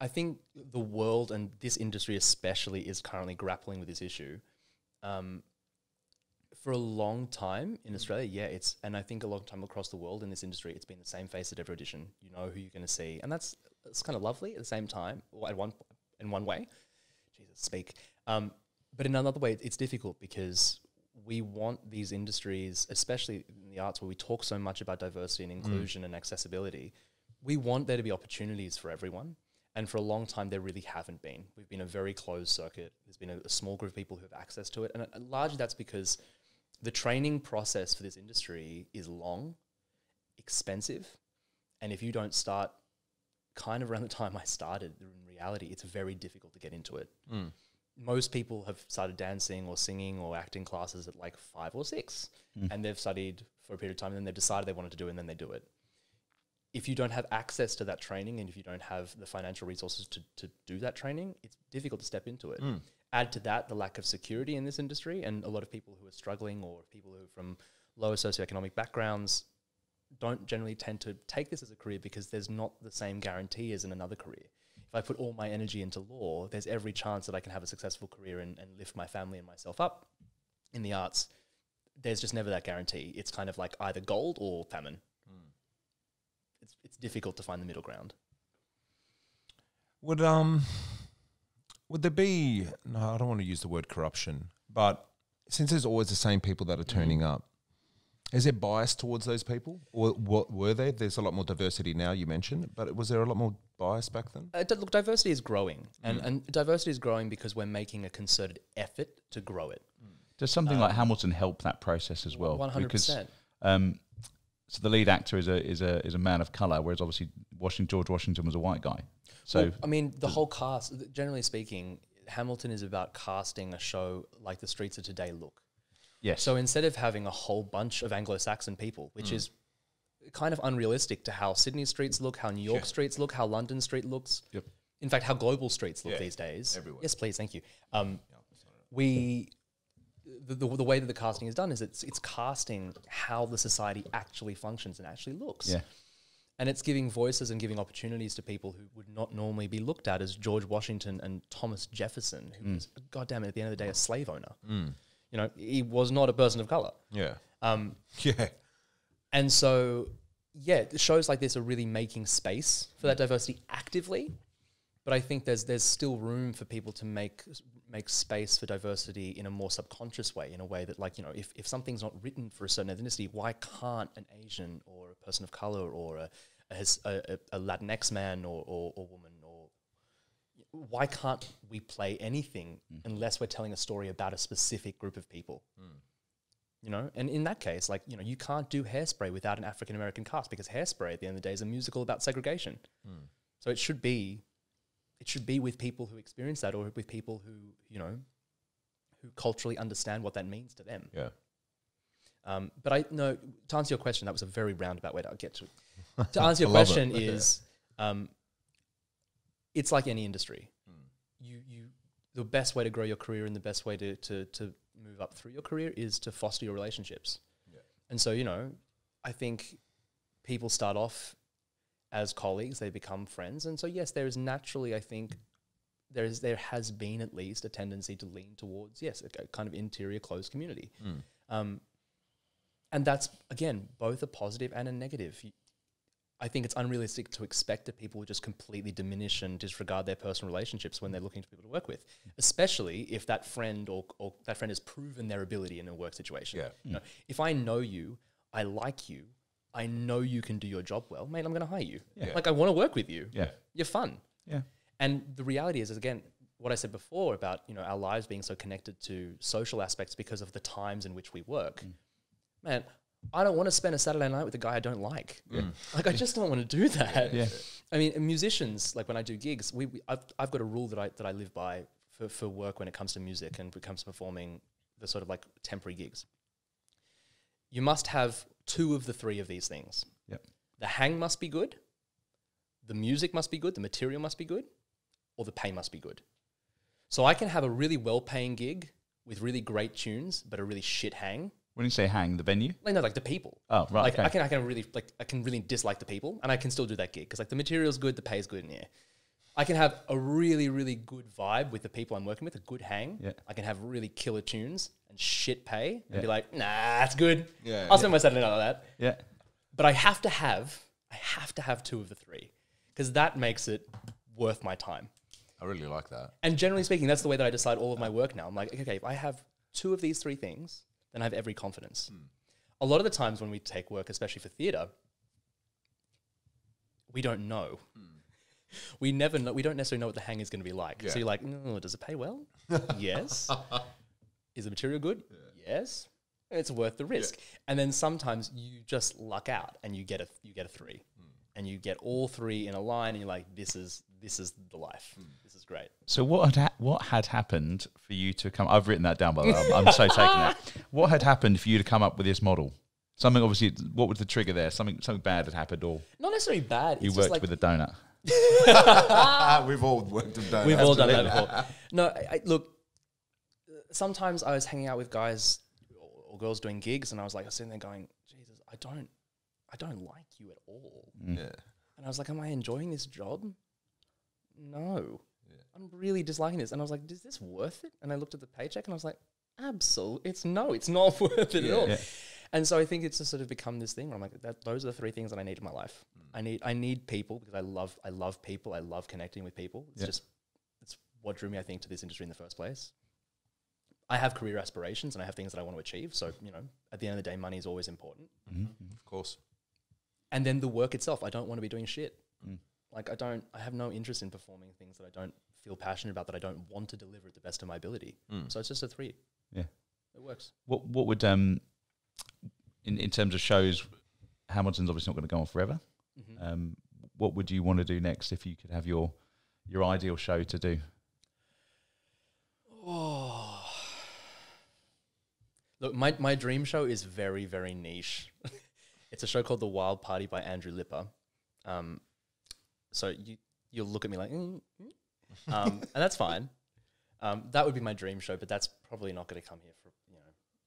I think the world and this industry especially is currently grappling with this issue. Um, for a long time in Australia, yeah, it's and I think a long time across the world in this industry, it's been the same face at every audition. You know who you're going to see, and that's it's kind of lovely at the same time. Or at one in one way, Jesus, speak. Um, but in another way, it's difficult because we want these industries, especially in the arts, where we talk so much about diversity and inclusion and accessibility. We want there to be opportunities for everyone. And for a long time, there really haven't been. We've been a very closed circuit. There's been a, a small group of people who have access to it. And uh, largely that's because the training process for this industry is long, expensive. And if you don't start kind of around the time I started, in reality, it's very difficult to get into it. Most people have started dancing or singing or acting classes at like five or six, and they've studied for a period of time, and then they've decided they wanted to do it, and then they do it. If you don't have access to that training, and if you don't have the financial resources to, to do that training, it's difficult to step into it. Hmm. Add to that the lack of security in this industry, and a lot of people who are struggling or people who are from lower socioeconomic backgrounds don't generally tend to take this as a career because there's not the same guarantee as in another career. If I put all my energy into law, there's every chance that I can have a successful career and, and lift my family and myself up. In the arts, there's just never that guarantee. It's kind of like either gold or famine. It's it's difficult to find the middle ground. Would um would there be no, I don't want to use the word corruption, but since there's always the same people that are turning up, is there bias towards those people? Or what were there? There's a lot more diversity now, you mentioned, but was there a lot more bias back then? Uh, d- look, diversity is growing, and, and diversity is growing because we're making a concerted effort to grow it. Does something like Hamilton help that process as well? One hundred Because, percent. So the lead actor is a is a is a man of color, whereas obviously Washington George Washington was a white guy. So Well, I mean, the whole cast. Generally speaking, Hamilton is about casting a show like the streets of today look. yes, So instead of having a whole bunch of Anglo-Saxon people, which is kind of unrealistic to how Sydney streets look, how New York streets look, how London street looks. Yep. In fact, how global streets look Yeah, these days. everywhere. Yes, please, thank you. Um, we, the, the, the way that the casting is done is it's it's casting how the society actually functions and actually looks. yeah, And it's giving voices and giving opportunities to people who would not normally be looked at as George Washington and Thomas Jefferson, who was, goddamn it, at the end of the day, a slave owner. You know, he was not a person of color. Yeah. Um, Yeah. and so, yeah, the shows like this are really making space for that diversity actively. But I think there's there's still room for people to make make space for diversity in a more subconscious way, in a way that, like, you know, if, if something's not written for a certain ethnicity, why can't an Asian or a person of color or a, a, a, Latinx man or, or, or woman or why can't we play anything mm. unless we're telling a story about a specific group of people? Mm. You know, and in that case, like, you know, you can't do hairspray without an African American cast because hairspray at the end of the day is a musical about segregation. Mm. So it should be it should be with people who experience that or with people who, you know, who culturally understand what that means to them. Yeah. Um, but I no to answer your question, that was a very roundabout way to get to it. To answer your love it. question is um, it's like any industry. You you the best way to grow your career and the best way to to to move up through your career is to foster your relationships. Yeah. And so, you know, I think people start off as colleagues, they become friends. And so yes, there is naturally, I think, there is there has been at least a tendency to lean towards, yes, a, a kind of interior closed community. Um, and that's again both a positive and a negative. I think it's unrealistic to expect that people will just completely diminish and disregard their personal relationships when they're looking for people to work with, especially if that friend or, or that friend has proven their ability in a work situation. Yeah. You know, if I know you, I like you, I know you can do your job well, mate, I'm going to hire you. Yeah. Like I want to work with you. yeah, You're fun. yeah. And the reality is, is again, what I said before about you know our lives being so connected to social aspects because of the times in which we work. Mm. Man, I don't want to spend a Saturday night with a guy I don't like. Like I just don't want to do that. Yeah. I mean, musicians, like when I do gigs, we, we I've, I've got a rule that I that I live by for, for work when it comes to music and when it comes to performing the sort of like temporary gigs. You must have two of the three of these things. Yep. The hang must be good, the music must be good, the material must be good, or the pay must be good. So I can have a really well paying gig with really great tunes, but a really shit hang. When you say hang, the venue. Like no, like the people. Oh, right. Like okay. I can, I can really like I can really dislike the people, and I can still do that gig because like the material's good, the pay's good, and yeah, I can have a really really good vibe with the people I'm working with, a good hang. Yeah. I can have really killer tunes and shit pay, and Yeah. be like, nah, it's good. Yeah, I'll spend my Saturday night like that. yeah. But I have to have, I have to have two of the three, because that makes it worth my time. I really like that. And generally speaking, that's the way that I decide all of my work now. I'm like, okay, if I have two of these three things, then I have every confidence. Hmm. A lot of the times when we take work, especially for theatre, we don't know. Hmm. We never know. We don't necessarily know what the hang is going to be like. Yeah. So you're like, no, does it pay well? yes. Is the material good? Yes. It's worth the risk. And then sometimes you just luck out and you get a you get a three, hmm. and you get all three in a line, and you're like, this is this is the life. Hmm. This is great. So what had ha- what had happened for you to come? I've written that down, by the way. I'm, I'm so taking that. What had happened for you to come up with this model? Something obviously. What was the trigger there? Something something bad had happened, or Not necessarily bad. you it's worked just like with a donut. We've all worked and done We've all done that before. No, I, I, look. Sometimes I was hanging out with guys or, or girls doing gigs, and I was like, I was sitting there going, "Jesus, I don't, I don't like you at all." Mm. Yeah. And I was like, "Am I enjoying this job? No, I'm really disliking this." And I was like, "Is this worth it?" And I looked at the paycheck, and I was like, absolutely, it's no, it's not worth it Yeah. at all. Yeah. And so I think it's just sort of become this thing where I'm like, that, those are the three things that I need in my life. I need, I need people because I love, I love people. I love connecting with people. It's Yeah. just, it's what drew me, I think, to this industry in the first place. I have career aspirations and I have things that I want to achieve. So, you know, at the end of the day, money is always important. Of course. And then the work itself, I don't want to be doing shit. Mm. Like I don't, I have no interest in performing things that I don't feel passionate about, that I don't want to deliver at the best of my ability. Mm. So it's just a three. Yeah. It works. What what would um in in terms of shows, Hamilton's obviously not going to go on forever. Mhm. Um, what would you want to do next if you could have your your ideal show to do? Oh. Look, my, my dream show is very, very niche. it's a show called The Wild Party by Andrew Lippa. Um, so you, you'll look at me like, mm, mm." um, and that's fine. Um, that would be my dream show, but that's probably not going to come here for, you know,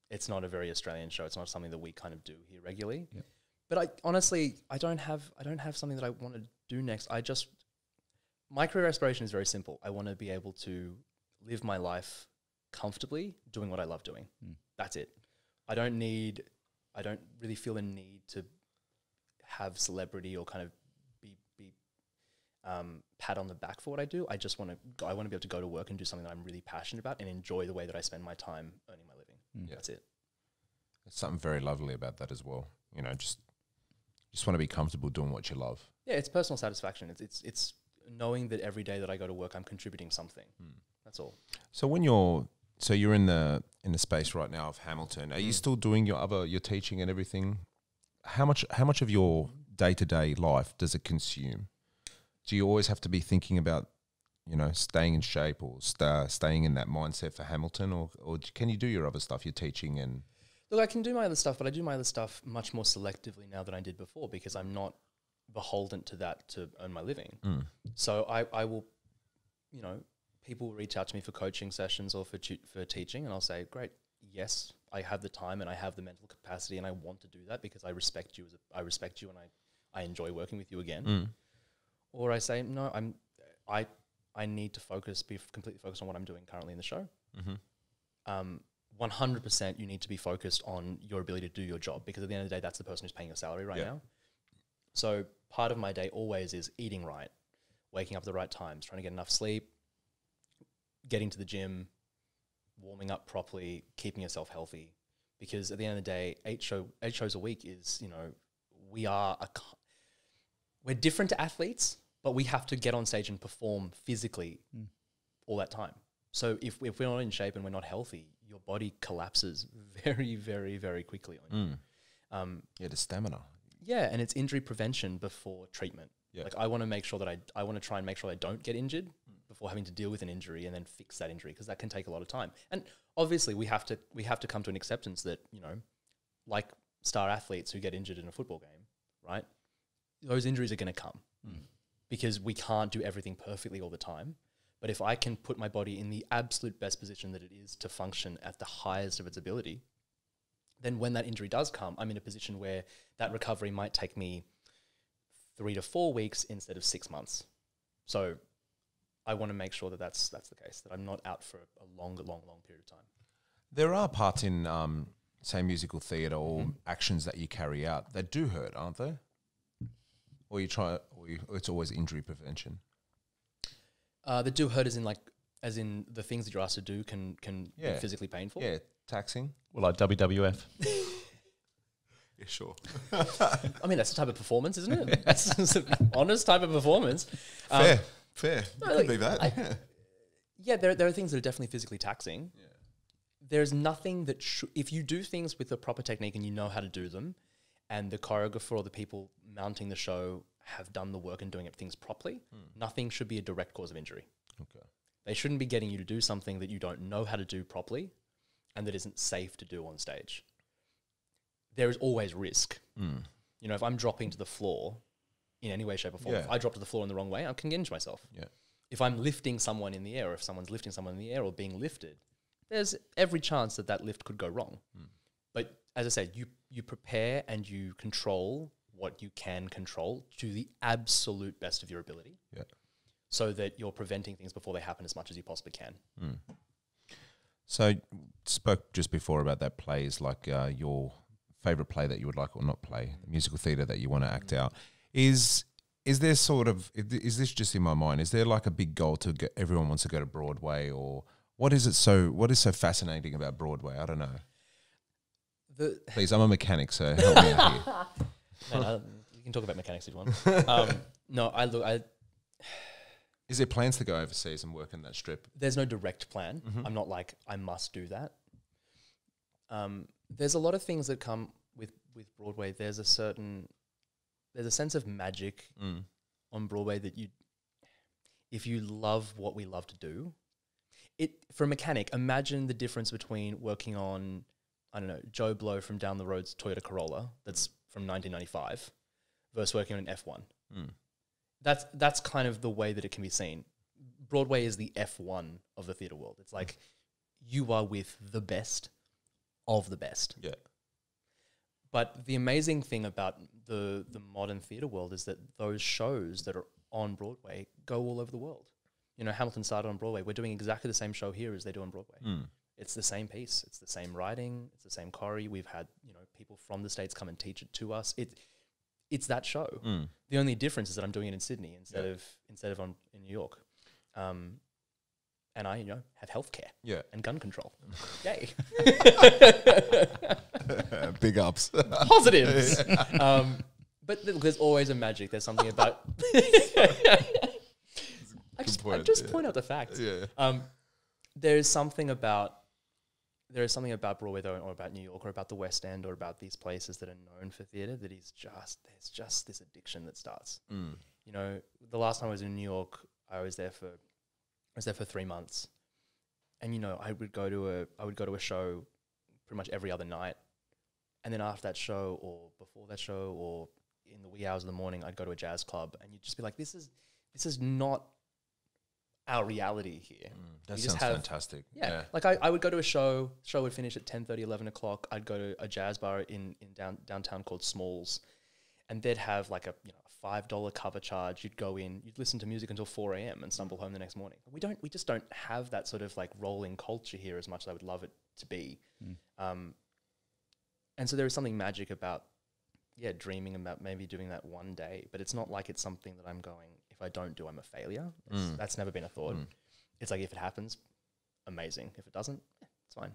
it's not a very Australian show. It's not something that we kind of do here regularly. Yep. But I honestly, I don't have, I don't have something that I want to do next. I just, my career aspiration is very simple. I want to be able to live my life comfortably doing what I love doing. Mm. That's it. I don't need, I don't really feel a need to have celebrity or kind of be be um, pat on the back for what I do. I just want to, I want to be able to go to work and do something that I'm really passionate about and enjoy the way that I spend my time earning my. Mm. Yeah. That's it. There's something very lovely about that as well. You know, just just want to be comfortable doing what you love. Yeah, it's personal satisfaction. It's it's it's knowing that every day that I go to work, I'm contributing something. That's all. So when you're so you're in the in the space right now of Hamilton, are you Mm. still doing your other your teaching and everything? How much how much of your day to day life does it consume? Do you always have to be thinking about you know staying in shape or sta staying in that mindset for Hamilton, or or can you do your other stuff, your teaching and Look, I can do my other stuff, but I do my other stuff much more selectively now than I did before because I'm not beholden to that to earn my living. Mm. So I, I will, you know, people will reach out to me for coaching sessions or for tu- for teaching, and I'll say, great, yes, I have the time and I have the mental capacity, and I want to do that because I respect you as a, I respect you and I, I enjoy working with you again. Mm. Or I say, no, I'm, I, I need to focus, be completely focused on what I'm doing currently in the show. Mm-hmm. Um, 100% you need to be focused on your ability to do your job because at the end of the day, that's the person who's paying your salary right Yeah. now. So part of my day always is eating right, waking up at the right times, trying to get enough sleep, getting to the gym, warming up properly, keeping yourself healthy. Because at the end of the day, eight show eight shows a week is you know we are a we're different to athletes, but we have to get on stage and perform physically Mm. all that time. So if if we're not in shape and we're not healthy, your body collapses very very very quickly on you. Mm. Um, Yeah, the stamina. yeah, and it's injury prevention before treatment. Yeah. Like I want to make sure that I I want to try and make sure I don't get injured before having to deal with an injury and then fix that injury because that can take a lot of time. And obviously we have to we have to come to an acceptance that, you know, like star athletes who get injured in a football game, right? Those injuries are going to come Mm. Because we can't do everything perfectly all the time. But if I can put my body in the absolute best position that it is to function at the highest of its ability, then when that injury does come, I'm in a position where that recovery might take me three to four weeks instead of six months. So I want to make sure that that's that's the case. That I'm not out for a long, long, long period of time. There are parts in, um, say, musical theatre or actions that you carry out that do hurt, aren't there? Or you try, or, you, or it's always injury prevention. Uh, the do hurt is in like, as in the things that you're asked to do can can Yeah. be physically painful. Yeah, taxing. Well, like WWF. Yeah, sure. I mean, that's the type of performance, isn't it? that's an honest type of performance. Um, Fair, fair. no, Could like, be that. I- yeah, there, there are things that are definitely physically taxing. There's nothing that sh- if you do things with the proper technique and you know how to do them, and the choreographer or the people mounting the show have done the work and doing it things properly, nothing should be a direct cause of injury. Okay. They shouldn't be getting you to do something that you don't know how to do properly and that isn't safe to do on stage. There is always risk. Mm. You know, if I'm dropping to the floor in any way, shape, or form, if I drop to the floor in the wrong way, I can injure myself. Yeah. If I'm lifting someone in the air, or if someone's lifting someone in the air or being lifted, there's every chance that that lift could go wrong. But as I said, you you prepare and you control what you can control to the absolute best of your ability, Yeah. so that you're preventing things before they happen as much as you possibly can. So spoke just before about that plays like uh, your favorite play that you would like or not play, the musical theatre that you want to act out. Is is there sort of is is this just in my mind? Is there like a big goal to get everyone wants to go to Broadway or what is it so what is so fascinating about Broadway? I don't know. The, Please, I'm a mechanic, so help me out here. man, I, you can talk about mechanics if you want. Um, no, I look. I Is there plans to go overseas and work in that strip? there's no direct plan. I'm not like I must do that. Um, there's a lot of things that come with with Broadway. There's a certain there's a sense of magic Mm. on Broadway that you, if you love what we love to do, it for a mechanic. Imagine the difference between working on I don't know Joe Blow from down the road's Toyota Corolla that's from 1995 versus working on an F1 Mm. that's that's kind of the way that it can be seen. Broadway is the F1 of the theater world. It's like you are with the best of the best. Yeah. But the amazing thing about the the modern theater world is that those shows that are on Broadway go all over the world. You know, Hamilton started on Broadway. We're doing exactly the same show here as they do on Broadway. Mm. It's the same piece. It's the same writing. It's the same choreo. We've had you know people from the states come and teach it to us. It it's that show. Mm. The only difference is that I'm doing it in Sydney instead Yeah. of instead of on in New York, um, and I you know have healthcare Yeah. and gun control. Yay, Big ups. positives. um, but th- there's always a magic. There's something about. I just, I point, just yeah. point out the fact. Yeah. Um, there's something about there is something about Broadway though, or about New York, or about the West End, or about these places that are known for theatre that is just there's just this addiction that starts. Mm. You know, the last time I was in New York, I was there for I was there for three months, and you know, I would go to a I would go to a show pretty much every other night, and then after that show, or before that show, or in the wee hours of the morning, I'd go to a jazz club, and you'd just be like, this is this is not our reality here. That You just sounds have- fantastic. Yeah. Like I, I would go to a show, show would finish at 10 11 o'clock. I'd go to a jazz bar in, in down, downtown called Smalls. And they'd have like a you know a five dollar cover charge. You'd go in, you'd listen to music until four AM and stumble home the next morning. We don't we just don't have that sort of like rolling culture here as much as I would love it to be. Um, and so there is something magic about yeah, dreaming about maybe doing that one day, but it's not like it's something that I'm going, if I don't do, I'm a failure. Mm. That's never been a thought. It's like if it happens, amazing. If it doesn't, eh, it's fine.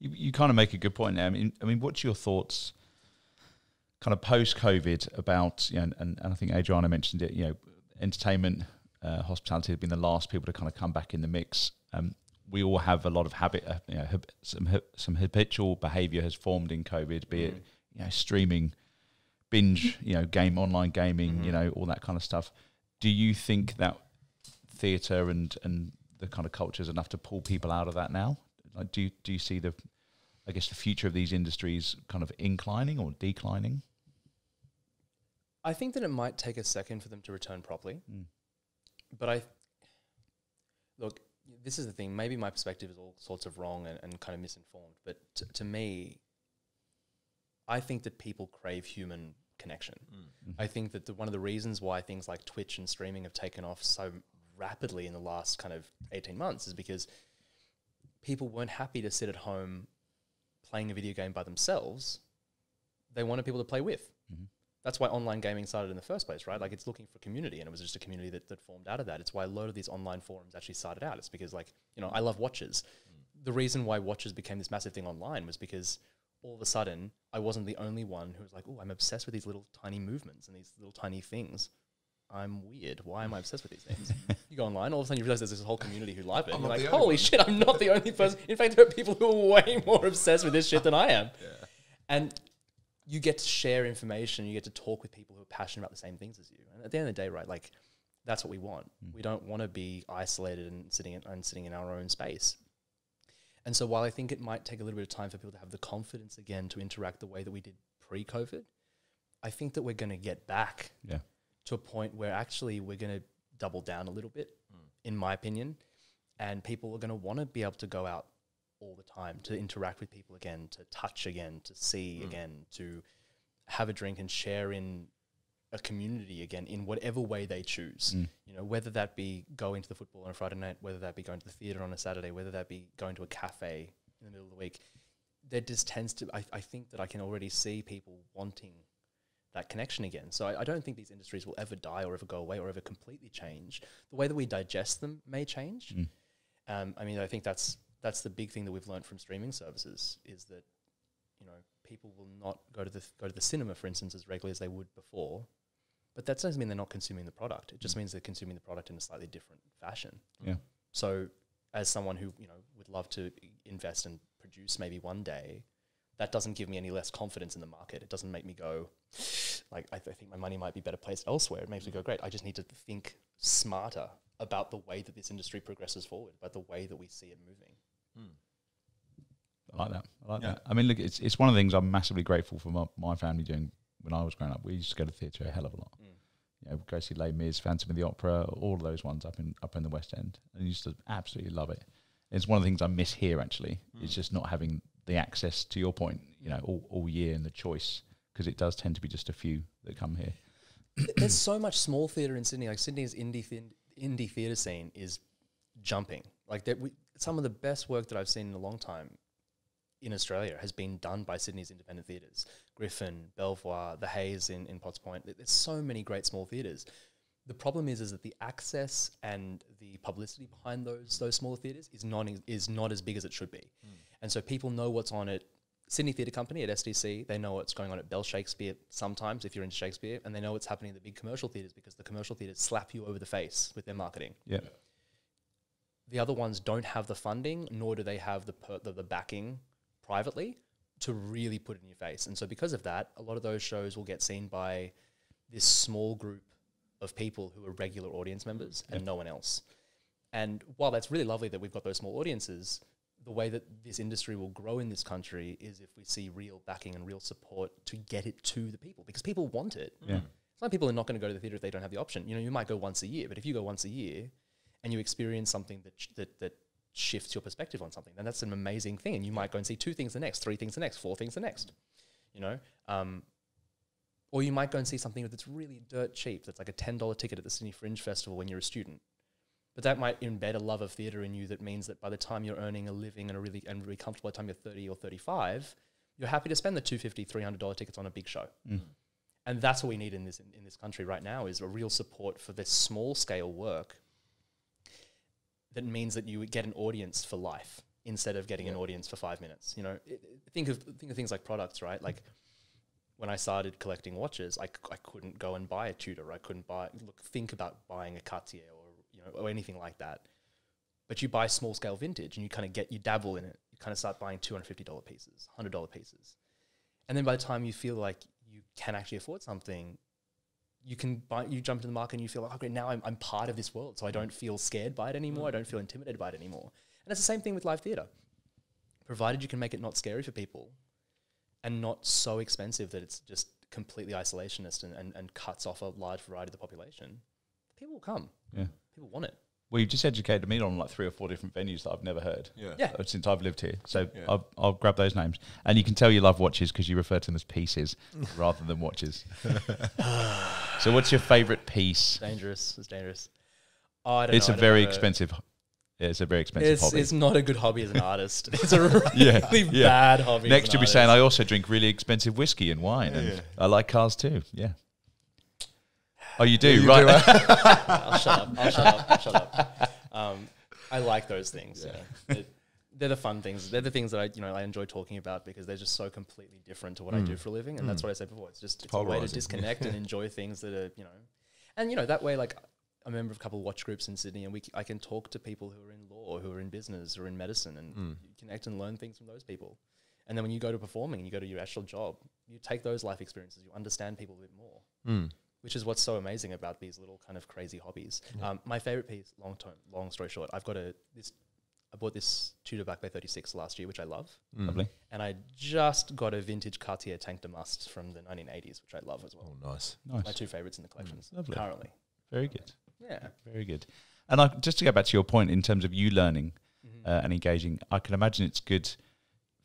You, you kind of make a good point there. I mean, I mean, what's your thoughts, kind of post COVID, about you know, and, and I think Adriano mentioned it. You know, entertainment, uh, hospitality have been the last people to kind of come back in the mix. Um, we all have a lot of habit, uh, you know, hab- some some habitual behaviour has formed in COVID, be it you know streaming, binge, you know, game online gaming, you know, all that kind of stuff. Do you think that theatre and and the kind of culture is enough to pull people out of that now? Like, do you, do you see the, I guess, the future of these industries kind of inclining or declining? I think that it might take a second for them to return properly. Mm. But I look, this is the thing. Maybe my perspective is all sorts of wrong and, and kind of misinformed. But t- to me, I think that people crave human connection. Mm. I think that the, one of the reasons why things like Twitch and streaming have taken off so rapidly in the last kind of 18 months is because people weren't happy to sit at home playing a video game by themselves. They wanted people to play with. Mm-hmm. That's why online gaming started in the first place, right? Like it's looking for community, and it was just a community that, that formed out of that. It's why a lot of these online forums actually started out. It's because, like, you know, I love watches. Mm. The reason why watches became this massive thing online was because all of a sudden I wasn't the only one who was like, oh, I'm obsessed with these little tiny movements and these little tiny things. I'm weird. Why am I obsessed with these things? you go online, all of a sudden you realize there's this whole community who love it. I'm You're like, holy one. shit, I'm not the only person. In fact, there are people who are way more obsessed with this shit than I am. And you get to share information, you get to talk with people who are passionate about the same things as you. And at the end of the day, right, like that's what we want. Mm. We don't want to be isolated and sitting in, and sitting in our own space. And so while I think it might take a little bit of time for people to have the confidence again to interact the way that we did pre-COVID, I think that we're going to get back Yeah. to a point where actually we're going to double down a little bit, mm. in my opinion, and people are going to want to be able to go out all the time to interact with people again, to touch again, to see mm. again, to have a drink and share in a community again in whatever way they choose. You know, whether that be going to the football on a Friday night, whether that be going to the theater on a Saturday, whether that be going to a cafe in the middle of the week. There just tends to, I, I think that I can already see people wanting that connection again. So I, I don't think these industries will ever die or ever go away or ever completely change. The way that we digest them may change. Um, I mean, I think that's that's the big thing that we've learned from streaming services is that you know people will not go to the go to the cinema, for instance, as regularly as they would before. But that doesn't mean they're not consuming the product. It just means they're consuming the product in a slightly different fashion. Yeah. So, as someone who you know would love to invest and produce maybe one day, that doesn't give me any less confidence in the market. It doesn't make me go like I, th- I think my money might be better placed elsewhere. It makes me go great. I just need to think smarter about the way that this industry progresses forward, about the way that we see it moving. Hmm. I like that. I like Yeah. that. I mean, look, it's it's one of the things I'm massively grateful for my, my family doing when I was growing up. We used to go to theatre a hell of a lot. You know, go see Les Mis, Phantom of the Opera, all of those ones up in up in the West End, and I used to absolutely love it. It's one of the things I miss here. Actually, it's mm. just not having the access to your point, you know, all, all year and the choice because it does tend to be just a few that come here. There's so much small theatre in Sydney. Like Sydney's indie the- indie theatre scene is jumping. Like that, we, some of the best work that I've seen in a long time in Australia has been done by Sydney's independent theatres. Griffin, Belvoir, The Hayes in, in Potts Point. There's so many great small theatres. The problem is, is that the access and the publicity behind those those smaller theatres is not is not as big as it should be, hmm. and so people know what's on at Sydney Theatre Company at STC. They know what's going on at Bell Shakespeare sometimes if you're into Shakespeare, and they know what's happening in the big commercial theatres because the commercial theatres slap you over the face with their marketing Yeah, the other ones don't have the funding, nor do they have the, per, the the backing privately to really put it in your face. And so, because of that, a lot of those shows will get seen by this small group of people who are regular audience members and no one else. And while that's really lovely that we've got those small audiences, the way that this industry will grow in this country is if we see real backing and real support to get it to the people because people want it. yeah, Some people are not going to go to the theater if they don't have the option. You know, you might go once a year, but if you go once a year and you experience something that sh- that that shifts your perspective on something, then that's an amazing thing. And you might go and see two things the next, three things the next, four things the next. You know, um, or you might go and see something that's really dirt cheap. That's like a ten dollar ticket at the Sydney Fringe Festival when you're a student. But that might embed a love of theatre in you that means that by the time you're earning a living and a really and really comfortable by the time you're 30 or 35, you're happy to spend the 250 $300 tickets on a big show and that's what we need in this in, in this country right now is a real support for this small scale work that means that you get an audience for life instead of getting an audience for five minutes you know it, think of think of things like products right like when I started collecting watches, I, c- I couldn't go and buy a Tudor. I couldn't buy look think about buying a Cartier or you know or anything like that. But you buy small scale vintage and you kind of get you dabble in it. You kind of start buying two hundred fifty dollar pieces, hundred dollar pieces, and then by the time you feel like you can actually afford something, you can buy. You jump into the market and you feel like oh, okay, now I'm I'm part of this world, so I don't feel scared by it anymore. I don't feel intimidated by it anymore. And it's the same thing with live theater. Provided you can make it not scary for people, and not so expensive that it's just completely isolationist and, and, and cuts off a large variety of the population, people will come. yeah. People want it. Well, you just educated me on like three or four different venues that I've never heard. Yeah. Yeah. Since I've lived here, so Yeah. I'll, I'll grab those names, and you can tell you love watches because you refer to them as pieces rather than watches. so, what's your favourite piece? Dangerous. It's dangerous. Oh, I don't It's know, a I don't very know. expensive. Yeah, it's a very expensive It's, hobby. it's not a good hobby as an artist. It's a really Yeah, yeah. bad hobby. Next, as you'll an be saying, "I also drink really expensive whiskey and wine, and Yeah. I like cars too." Yeah. Oh, you do, you right? do, I'll shut up. I'll shut up. I'll shut up. Um, I like those things. Yeah. It- they're the fun things. They're the things that I, you know, I enjoy talking about because they're just so completely different to what I do mm. for a living. And that's mm. what I said before. It's just it's a way to disconnect and enjoy things that are, you know, and you know that way. Like I'm a member of a couple of watch groups in Sydney, and we c- I can talk to people who are in law, who are in business, or in medicine, and you connect and learn things from those people. And then when you go to performing and you go to your actual job, you take those life experiences, you understand people a bit more which is what's so amazing about these little kind of crazy hobbies. Um, my favorite piece, long term, long story short, I've got a this. I bought this Tudor Black Bay 36 last year, which I love, Lovely. and I just got a vintage Cartier Tank de Must from the 1980s, which I love as well. Oh, nice. Nice. My two favorites in the collections Lovely. currently. Very good. Yeah, Very good. And I, just to go back to your point in terms of you learning Mm-hmm. uh, and engaging, I can imagine it's good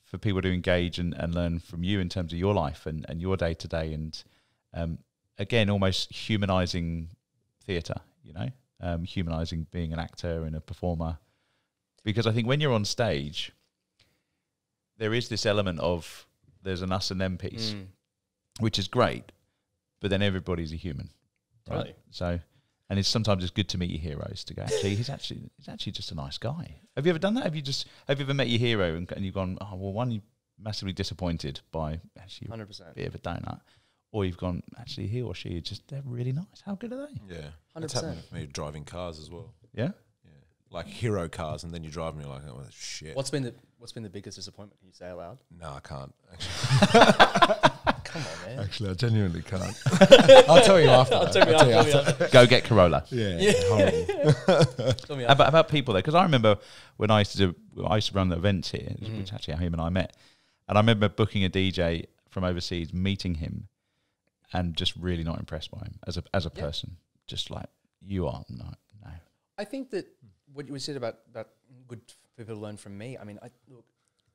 for people to engage and, and learn from you in terms of your life and, and your day to day. And um, again almost humanizing theatre. You know, um, humanizing being an actor and a performer, because I think when you're on stage, there is this element of there's an us and them piece, Mm. which is great, but then everybody's a human, right? Totally. So. And it's sometimes it's good to meet your heroes to go. Actually, he's actually he's actually just a nice guy. Have you ever done that? Have you just have you ever met your hero and, and you've gone, oh well, one you massively disappointed by actually Hundred percent. bit of a donut, or you've gone actually he or she just they're really nice. How good are they? Yeah, that's happened 100%. with me driving cars as well. Yeah, Yeah, like hero cars, and then you drive them, you're like, oh shit. What's been the What's been the biggest disappointment? Can you say aloud? No, I can't. Actually, Come on, man. actually I genuinely can't. I'll tell you after. I'll tell me I'll tell you after. after. after. go get Corolla. Yeah, horrible. Tell me How after. about, about people though, because I remember when I used to do, I used to run the events here, Mm-hmm. which actually how him and I met, and I remember booking a DJ from overseas, meeting him, and just really not impressed by him as a as a Yeah. person. Just like you are, no, no. I think that what you said about about good people to learn from me. I mean, I look.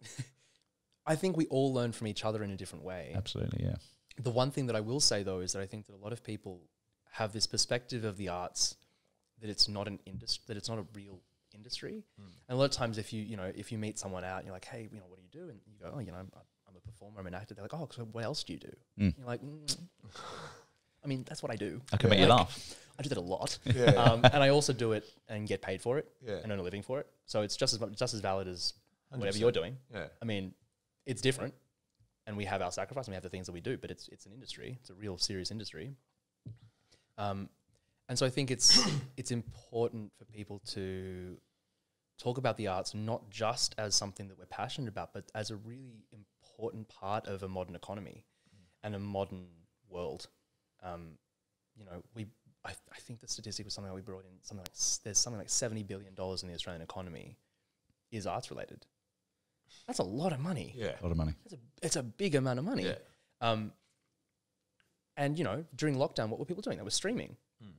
I think we all learn from each other in a different way. Absolutely, yeah. The one thing that I will say though is that I think that a lot of people have this perspective of the arts that it's not an industry, that it's not a real industry. Hmm. And a lot of times, if you you know if you meet someone out, and you're like, hey, you know, what do you do? And you go, oh, you know, I'm, I'm a performer, I'm an actor. They're like, oh, so what else do you do? Mm. You're like, mm, I mean, that's what I do. I can make you Like, laugh. I do that a lot, Yeah. um, and I also do it and get paid for it Yeah. and earn a living for it. So it's just as much, just as valid as whatever you're doing. Yeah. I mean, it's different, and we have our sacrifice and we have the things that we do, but it's it's an industry. It's a real serious industry. Um, and so I think it's it's important for people to talk about the arts not just as something that we're passionate about, but as a really important part of a modern economy and a modern world. Um, you know, we I, I think the statistic was something that we brought in something like s- there's something like seventy billion dollars in the Australian economy is arts related. That's a lot of money. Yeah. A lot of money. It's a it's a big amount of money. Yeah. Um, and you know, during lockdown, what were people doing? They were streaming.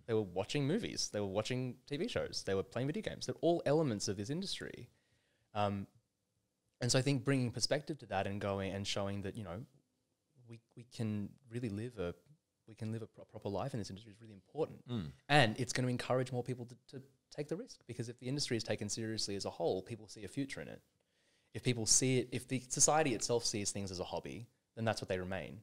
They were watching movies. They were watching TV shows. They were playing video games. They're all elements of this industry. Um, and so I think bringing perspective to that and going and showing that you know we we can really live a we can live a pro- proper life in this industry is really important. Mm. And it's going to encourage more people to, to take the risk because if the industry is taken seriously as a whole, people see a future in it. If people see it, if the society itself sees things as a hobby, then that's what they remain.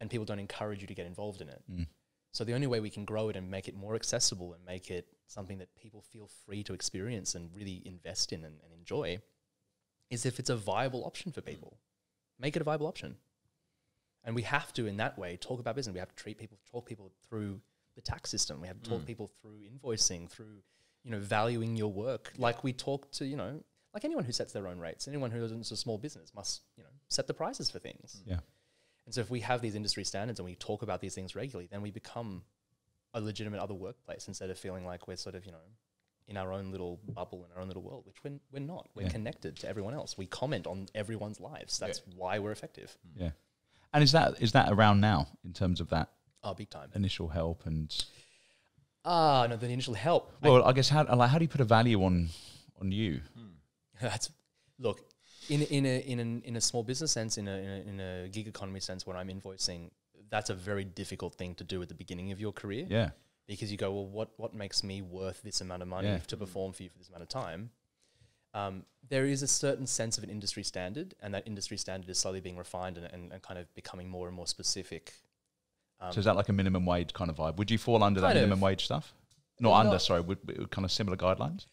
And people don't encourage you to get involved in it. Mm. So the only way we can grow it and make it more accessible and make it something that people feel free to experience and really invest in and, and enjoy is if it's a viable option for people. Make it a viable option. And we have to, in that way, talk about business. We have to treat people, talk people through the tax system. We have to talk mm. people through invoicing, through you know valuing your work. Like we talk to you know, like anyone who sets their own rates, anyone who owns a small business must you know set the prices for things. Yeah. And so if we have these industry standards and we talk about these things regularly, then we become a legitimate other workplace instead of feeling like we're sort of, you know, in our own little bubble in our own little world, which we're, we're not. We're Yeah. connected to everyone else. We comment on everyone's lives. That's why we're effective. Yeah. And is that is that around now in terms of that Oh, big time. initial help and Ah, no, the initial help. I- well, I guess how like how do you put a value on on you? That's look in in a in a in a small business sense, in a, in a in a gig economy sense, when I'm invoicing, that's a very difficult thing to do at the beginning of your career. Yeah. Because you go, well, what what makes me worth this amount of money Yeah. to perform for you for this amount of time? Um, there is a certain sense of an industry standard, and that industry standard is slowly being refined and, and, and kind of becoming more and more specific. Um, so is that like a minimum wage kind of vibe? Would you fall under that of. minimum wage stuff? Not under, not- sorry, would, would kind of similar guidelines?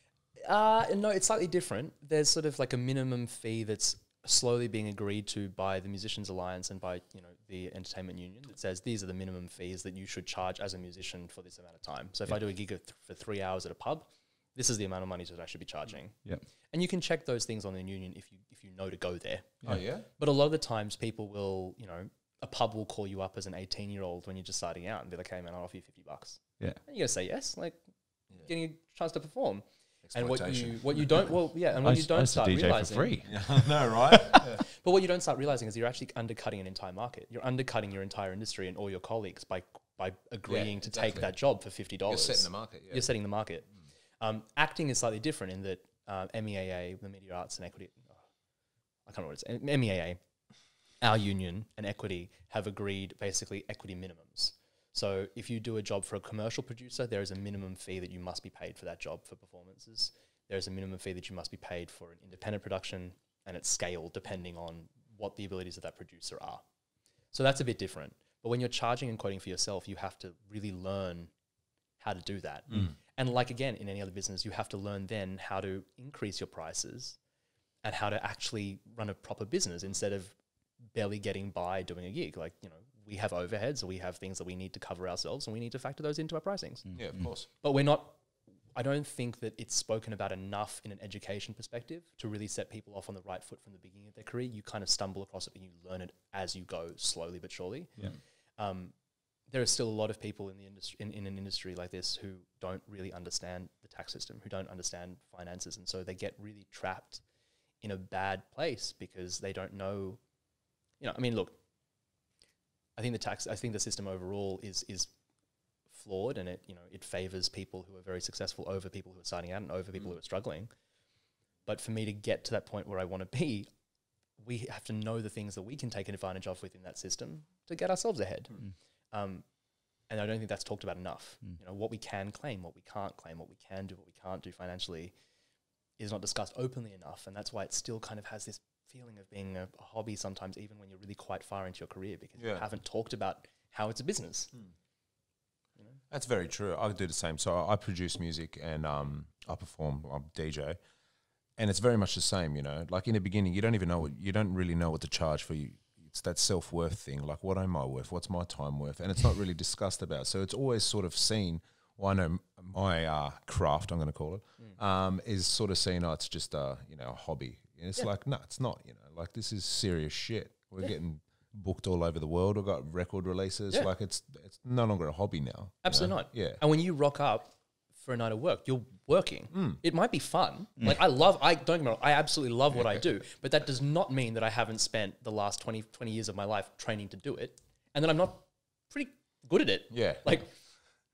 Uh, no, it's slightly different. There's sort of like a minimum fee that's slowly being agreed to by the Musicians Alliance and by you know the Entertainment Union that says these are the minimum fees that you should charge as a musician for this amount of time. So if I do a gig of th- for three hours at a pub, this is the amount of money that I should be charging. Yeah. And you can check those things on the union if you if you know to go there. Oh yeah. But a lot of the times, people will you know a pub will call you up as an 18 year old when you're just starting out and be like, hey man, I'll offer you 50 bucks. Yeah. And you gotta say yes, like getting a chance to perform. And what you what you don't well yeah, and I what you don't used to start DJ for realizing, free. no, right? but what you don't start realizing is you're actually undercutting an entire market. You're undercutting your entire industry and all your colleagues by by agreeing to take that job for fifty You're dollars. setting the market. Yeah. You're setting the market. Um, acting is slightly different in that uh, MEAA, the Media Arts and Equity, oh, I can't remember what it's MEAA, our union and Equity have agreed basically equity minimums. So if you do a job for a commercial producer, there is a minimum fee that you must be paid for that job for performances. There is a minimum fee that you must be paid for an independent production, and it's scaled depending on what the abilities of that producer are. So that's a bit different. But when you're charging and quoting for yourself, you have to really learn how to do that. Mm. And like again, in any other business, you have to learn then how to increase your prices and how to actually run a proper business instead of barely getting by doing a gig. Like, you know, we have overheads or we have things that we need to cover ourselves and we need to factor those into our pricings. Yeah, of course. But we're not, I don't think that it's spoken about enough in an education perspective to really set people off on the right foot from the beginning of their career. You kind of stumble across it and you learn it as you go slowly but surely. Yeah. Um, there are still a lot of people in the industry in, in an industry like this who don't really understand the tax system, who don't understand finances, and so they get really trapped in a bad place because they don't know. You know, I mean, look, I think the tax, I think the system overall is is flawed, and it you know it favors people who are very successful over people who are starting out and over people who mm. are struggling. But for me to get to that point where I want to be, we have to know the things that we can take advantage of within that system to get ourselves ahead. Mm. Um, and I don't think that's talked about enough. Mm. You know, what we can claim, what we can't claim, what we can do, what we can't do financially is not discussed openly enough. And that's why it still kind of has this feeling of being a, a hobby sometimes, even when you're really quite far into your career, because you haven't talked about how it's a business. That's very true. I do the same. So I produce music and um, I perform. I'm DJ, and it's very much the same. You know, like in the beginning, you don't even know what you don't really know what to charge for. You, it's that self worth thing. Like, what am I worth? What's my time worth? And it's not really discussed about. So it's always sort of seen. Well, I know my uh, craft. I'm going to call it um, is sort of seen. Oh, it's just a you know a hobby. And it's like no, it's not. You know, like this is serious shit. We're getting booked all over the world. We've got record releases. Yeah. Like it's it's no longer a hobby now. you Absolutely know? not. Yeah. And when you rock up for a night of work, you're working. Mm. It might be fun. Like I love, I don't get me wrong, I absolutely love what I do, but that does not mean that I haven't spent the last 20, 20 years of my life training to do it, and that I'm not pretty good at it. Yeah. Like,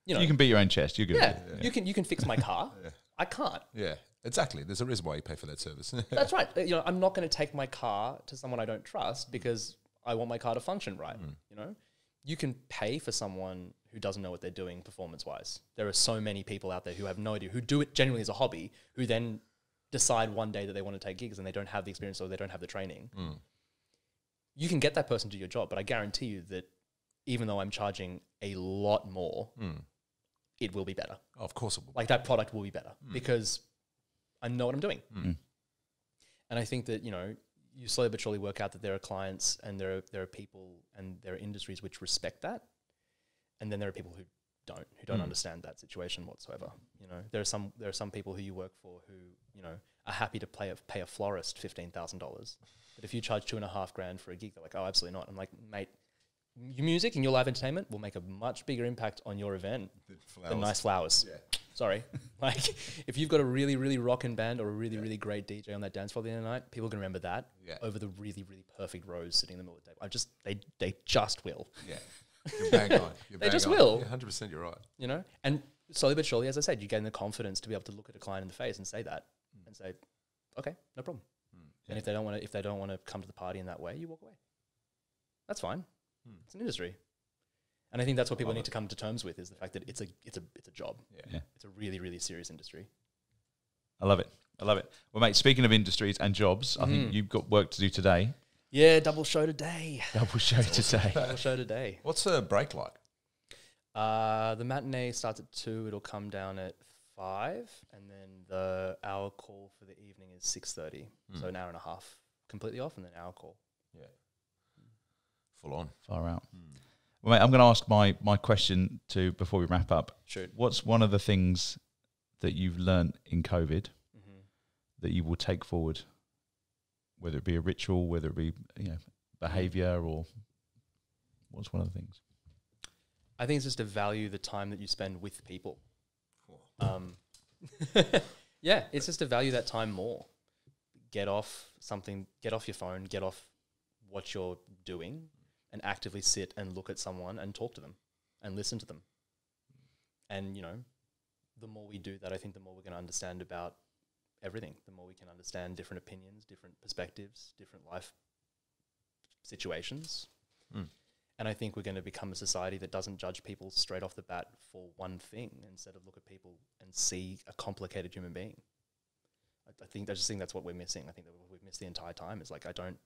you know, You can beat your own chest. You're good. yeah, at it. you can you can fix my car. I can't. Yeah, exactly. There's a reason why you pay for that service. That's right. You know, I'm not going to take my car to someone I don't trust mm. because I want my car to function right. Mm. You know, you can pay for someone who doesn't know what they're doing performance wise. There are so many people out there who have no idea, who do it genuinely as a hobby, who then decide one day that they want to take gigs and they don't have the experience or they don't have the training. Mm. You can get that person to do your job, but I guarantee you that even though I'm charging a lot more, it will be better of course it will. like that product will be better because I know what I'm doing. Hmm. And I think that you know you slowly but surely work out that there are clients and there are there are people and there are industries which respect that, and then there are people who don't who don't hmm. understand that situation whatsoever. You know there are some there are some people who you work for who you know are happy to pay a, pay a florist fifteen thousand dollars, but if you charge two and a half grand for a gig, they're like, oh, absolutely not. I'm like, mate. Your music and your live entertainment will make a much bigger impact on your event than nice flowers. Sorry. like, if you've got a really, really rockin' band or a really, really great DJ on that dance floor the other night, people can remember that Yeah. over the really, really perfect rose sitting in the middle of the table. I just, they, they just will, Yeah, you're bang on. You're They just on. will. Yeah, Hundred percent, you're right. you know? And slowly but surely, as I said, you gain the confidence to be able to look at a client in the face and say that mm. and say, okay, no problem. Mm, and if they don't want to, if they don't want to come to the party in that way, you walk away. That's fine. Mm. It's an industry. And I think that's what people need to come to terms with is the fact that it's a, it's a, it's a job. Yeah. It's a really, really serious industry. I love it. I love it. Well, mate, speaking of industries and jobs, I think mm. you've got work to do today. Yeah, double show today. Double show today. double show today. What's the break like? Uh, the matinee starts at two. It'll come down at five, and then the hour call for the evening is six thirty. So hmm. an hour and a half completely off, and then hour call. Yeah, full on. Far out. Hmm. Well, mate, I'm going to ask my, my question to before we wrap up. Shoot. What's one of the things that you've learnt in COVID Mm-hmm. that you will take forward, whether it be a ritual, whether it be you know behavior, or what's one of the things? I think it's just to value the time that you spend with people. Um, yeah, it's just to value that time more. Get off something, get off your phone, get off what you're doing, and actively sit and look at someone and talk to them and listen to them. And, you know, the more we do that, I think the more we're going to understand about everything, the more we can understand different opinions, different perspectives, different life situations. Hmm. And I think we're going to become a society that doesn't judge people straight off the bat for one thing instead of look at people and see a complicated human being. I, I think I just think that's what we're missing. I think that we've missed the entire time is like I don't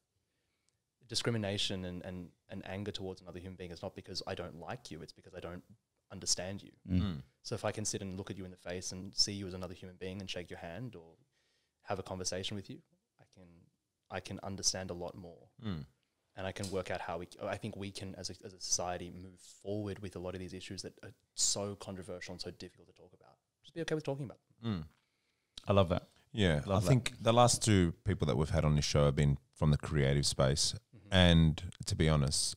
discrimination and, and, and anger towards another human being is not because I don't like you, it's because I don't understand you. Mm. So if I can sit and look at you in the face and see you as another human being and shake your hand or have a conversation with you, I can I can understand a lot more, Mm. and I can work out how we. I think we can, as a, as a society, move forward with a lot of these issues that are so controversial and so difficult to talk about. Just be okay with talking about. Them. Mm. I love that. Yeah, I that. think the last two people that we've had on this show have been from the creative space, and to be honest,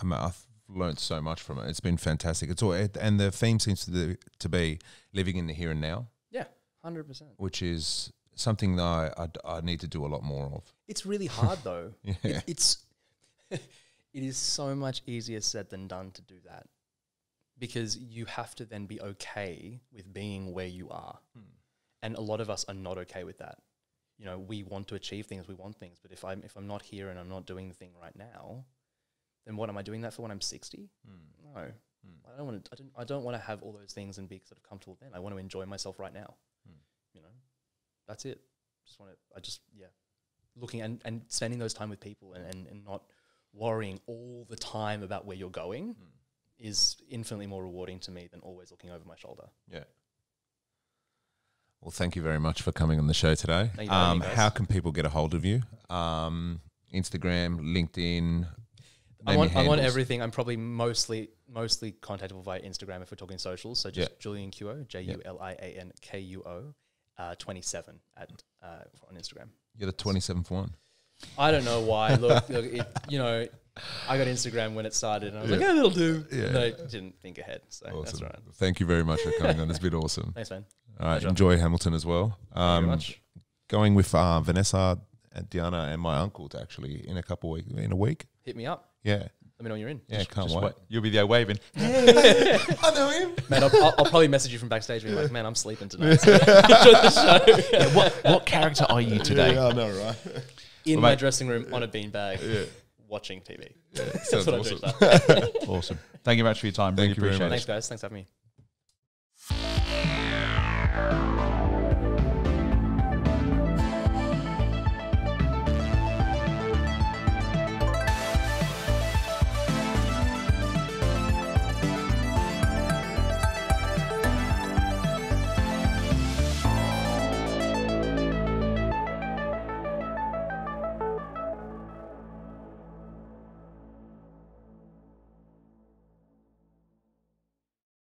I I've learned so much from it. It's been fantastic. It's all, and the theme seems to to be living in the here and now, Yeah, hundred percent. which is something that I, I, I need to do a lot more of. It's really hard though. Yeah. It, it's it is so much easier said than done to do that because you have to then be okay with being where you are. Hmm. And a lot of us are not okay with that. You know, we want to achieve things, we want things, but if I'm if I'm not here and I'm not doing the thing right now, then what am I doing that for when I'm 60? Hmm. No. I hmm. don't want to I don't I don't want to have all those things and be sort of comfortable then. I want to enjoy myself right now. Hmm. You know. That's it. Just want to I just yeah. Looking and, and spending those time with people and, and, and not worrying all the time about where you're going is infinitely more rewarding to me than always looking over my shoulder. Yeah. Well, thank you very much for coming on the show today. Thank you Um, how can people get a hold of you? Um, Instagram, LinkedIn. I'm name on, I'm on everything. I'm probably mostly mostly contactable via Instagram if we're talking socials. So just Yeah. Julian Kuo, J U L I A N K U O, uh, 27 at uh, on Instagram. You're the 27th one. I don't know why. Look, look it, you know, I got Instagram when it started, and I was like, yeah, it'll do. Yeah. And I didn't think ahead, so that's right. Thank you very much for coming on. It's been awesome. Thanks, man. All right, Pleasure. enjoy Hamilton as well. Thank you very Um, much. going with uh, Vanessa and Diana and my uncle to actually in a couple weeks, in a week. Hit me up. Yeah, Let me know when you're in. yeah, can't Just wait. wait. You'll be there waving. I know him. Man, I'll, I'll, I'll probably message you from backstage and be like, man, I'm sleeping tonight. So enjoy the show. what what character are you today? I know, right? In Well, my mate- dressing room on a beanbag, watching TV. That's what awesome. I do. Awesome. Thank you very much for your time. Thank really you very appreciate much. it. Thanks, guys. Thanks for having me.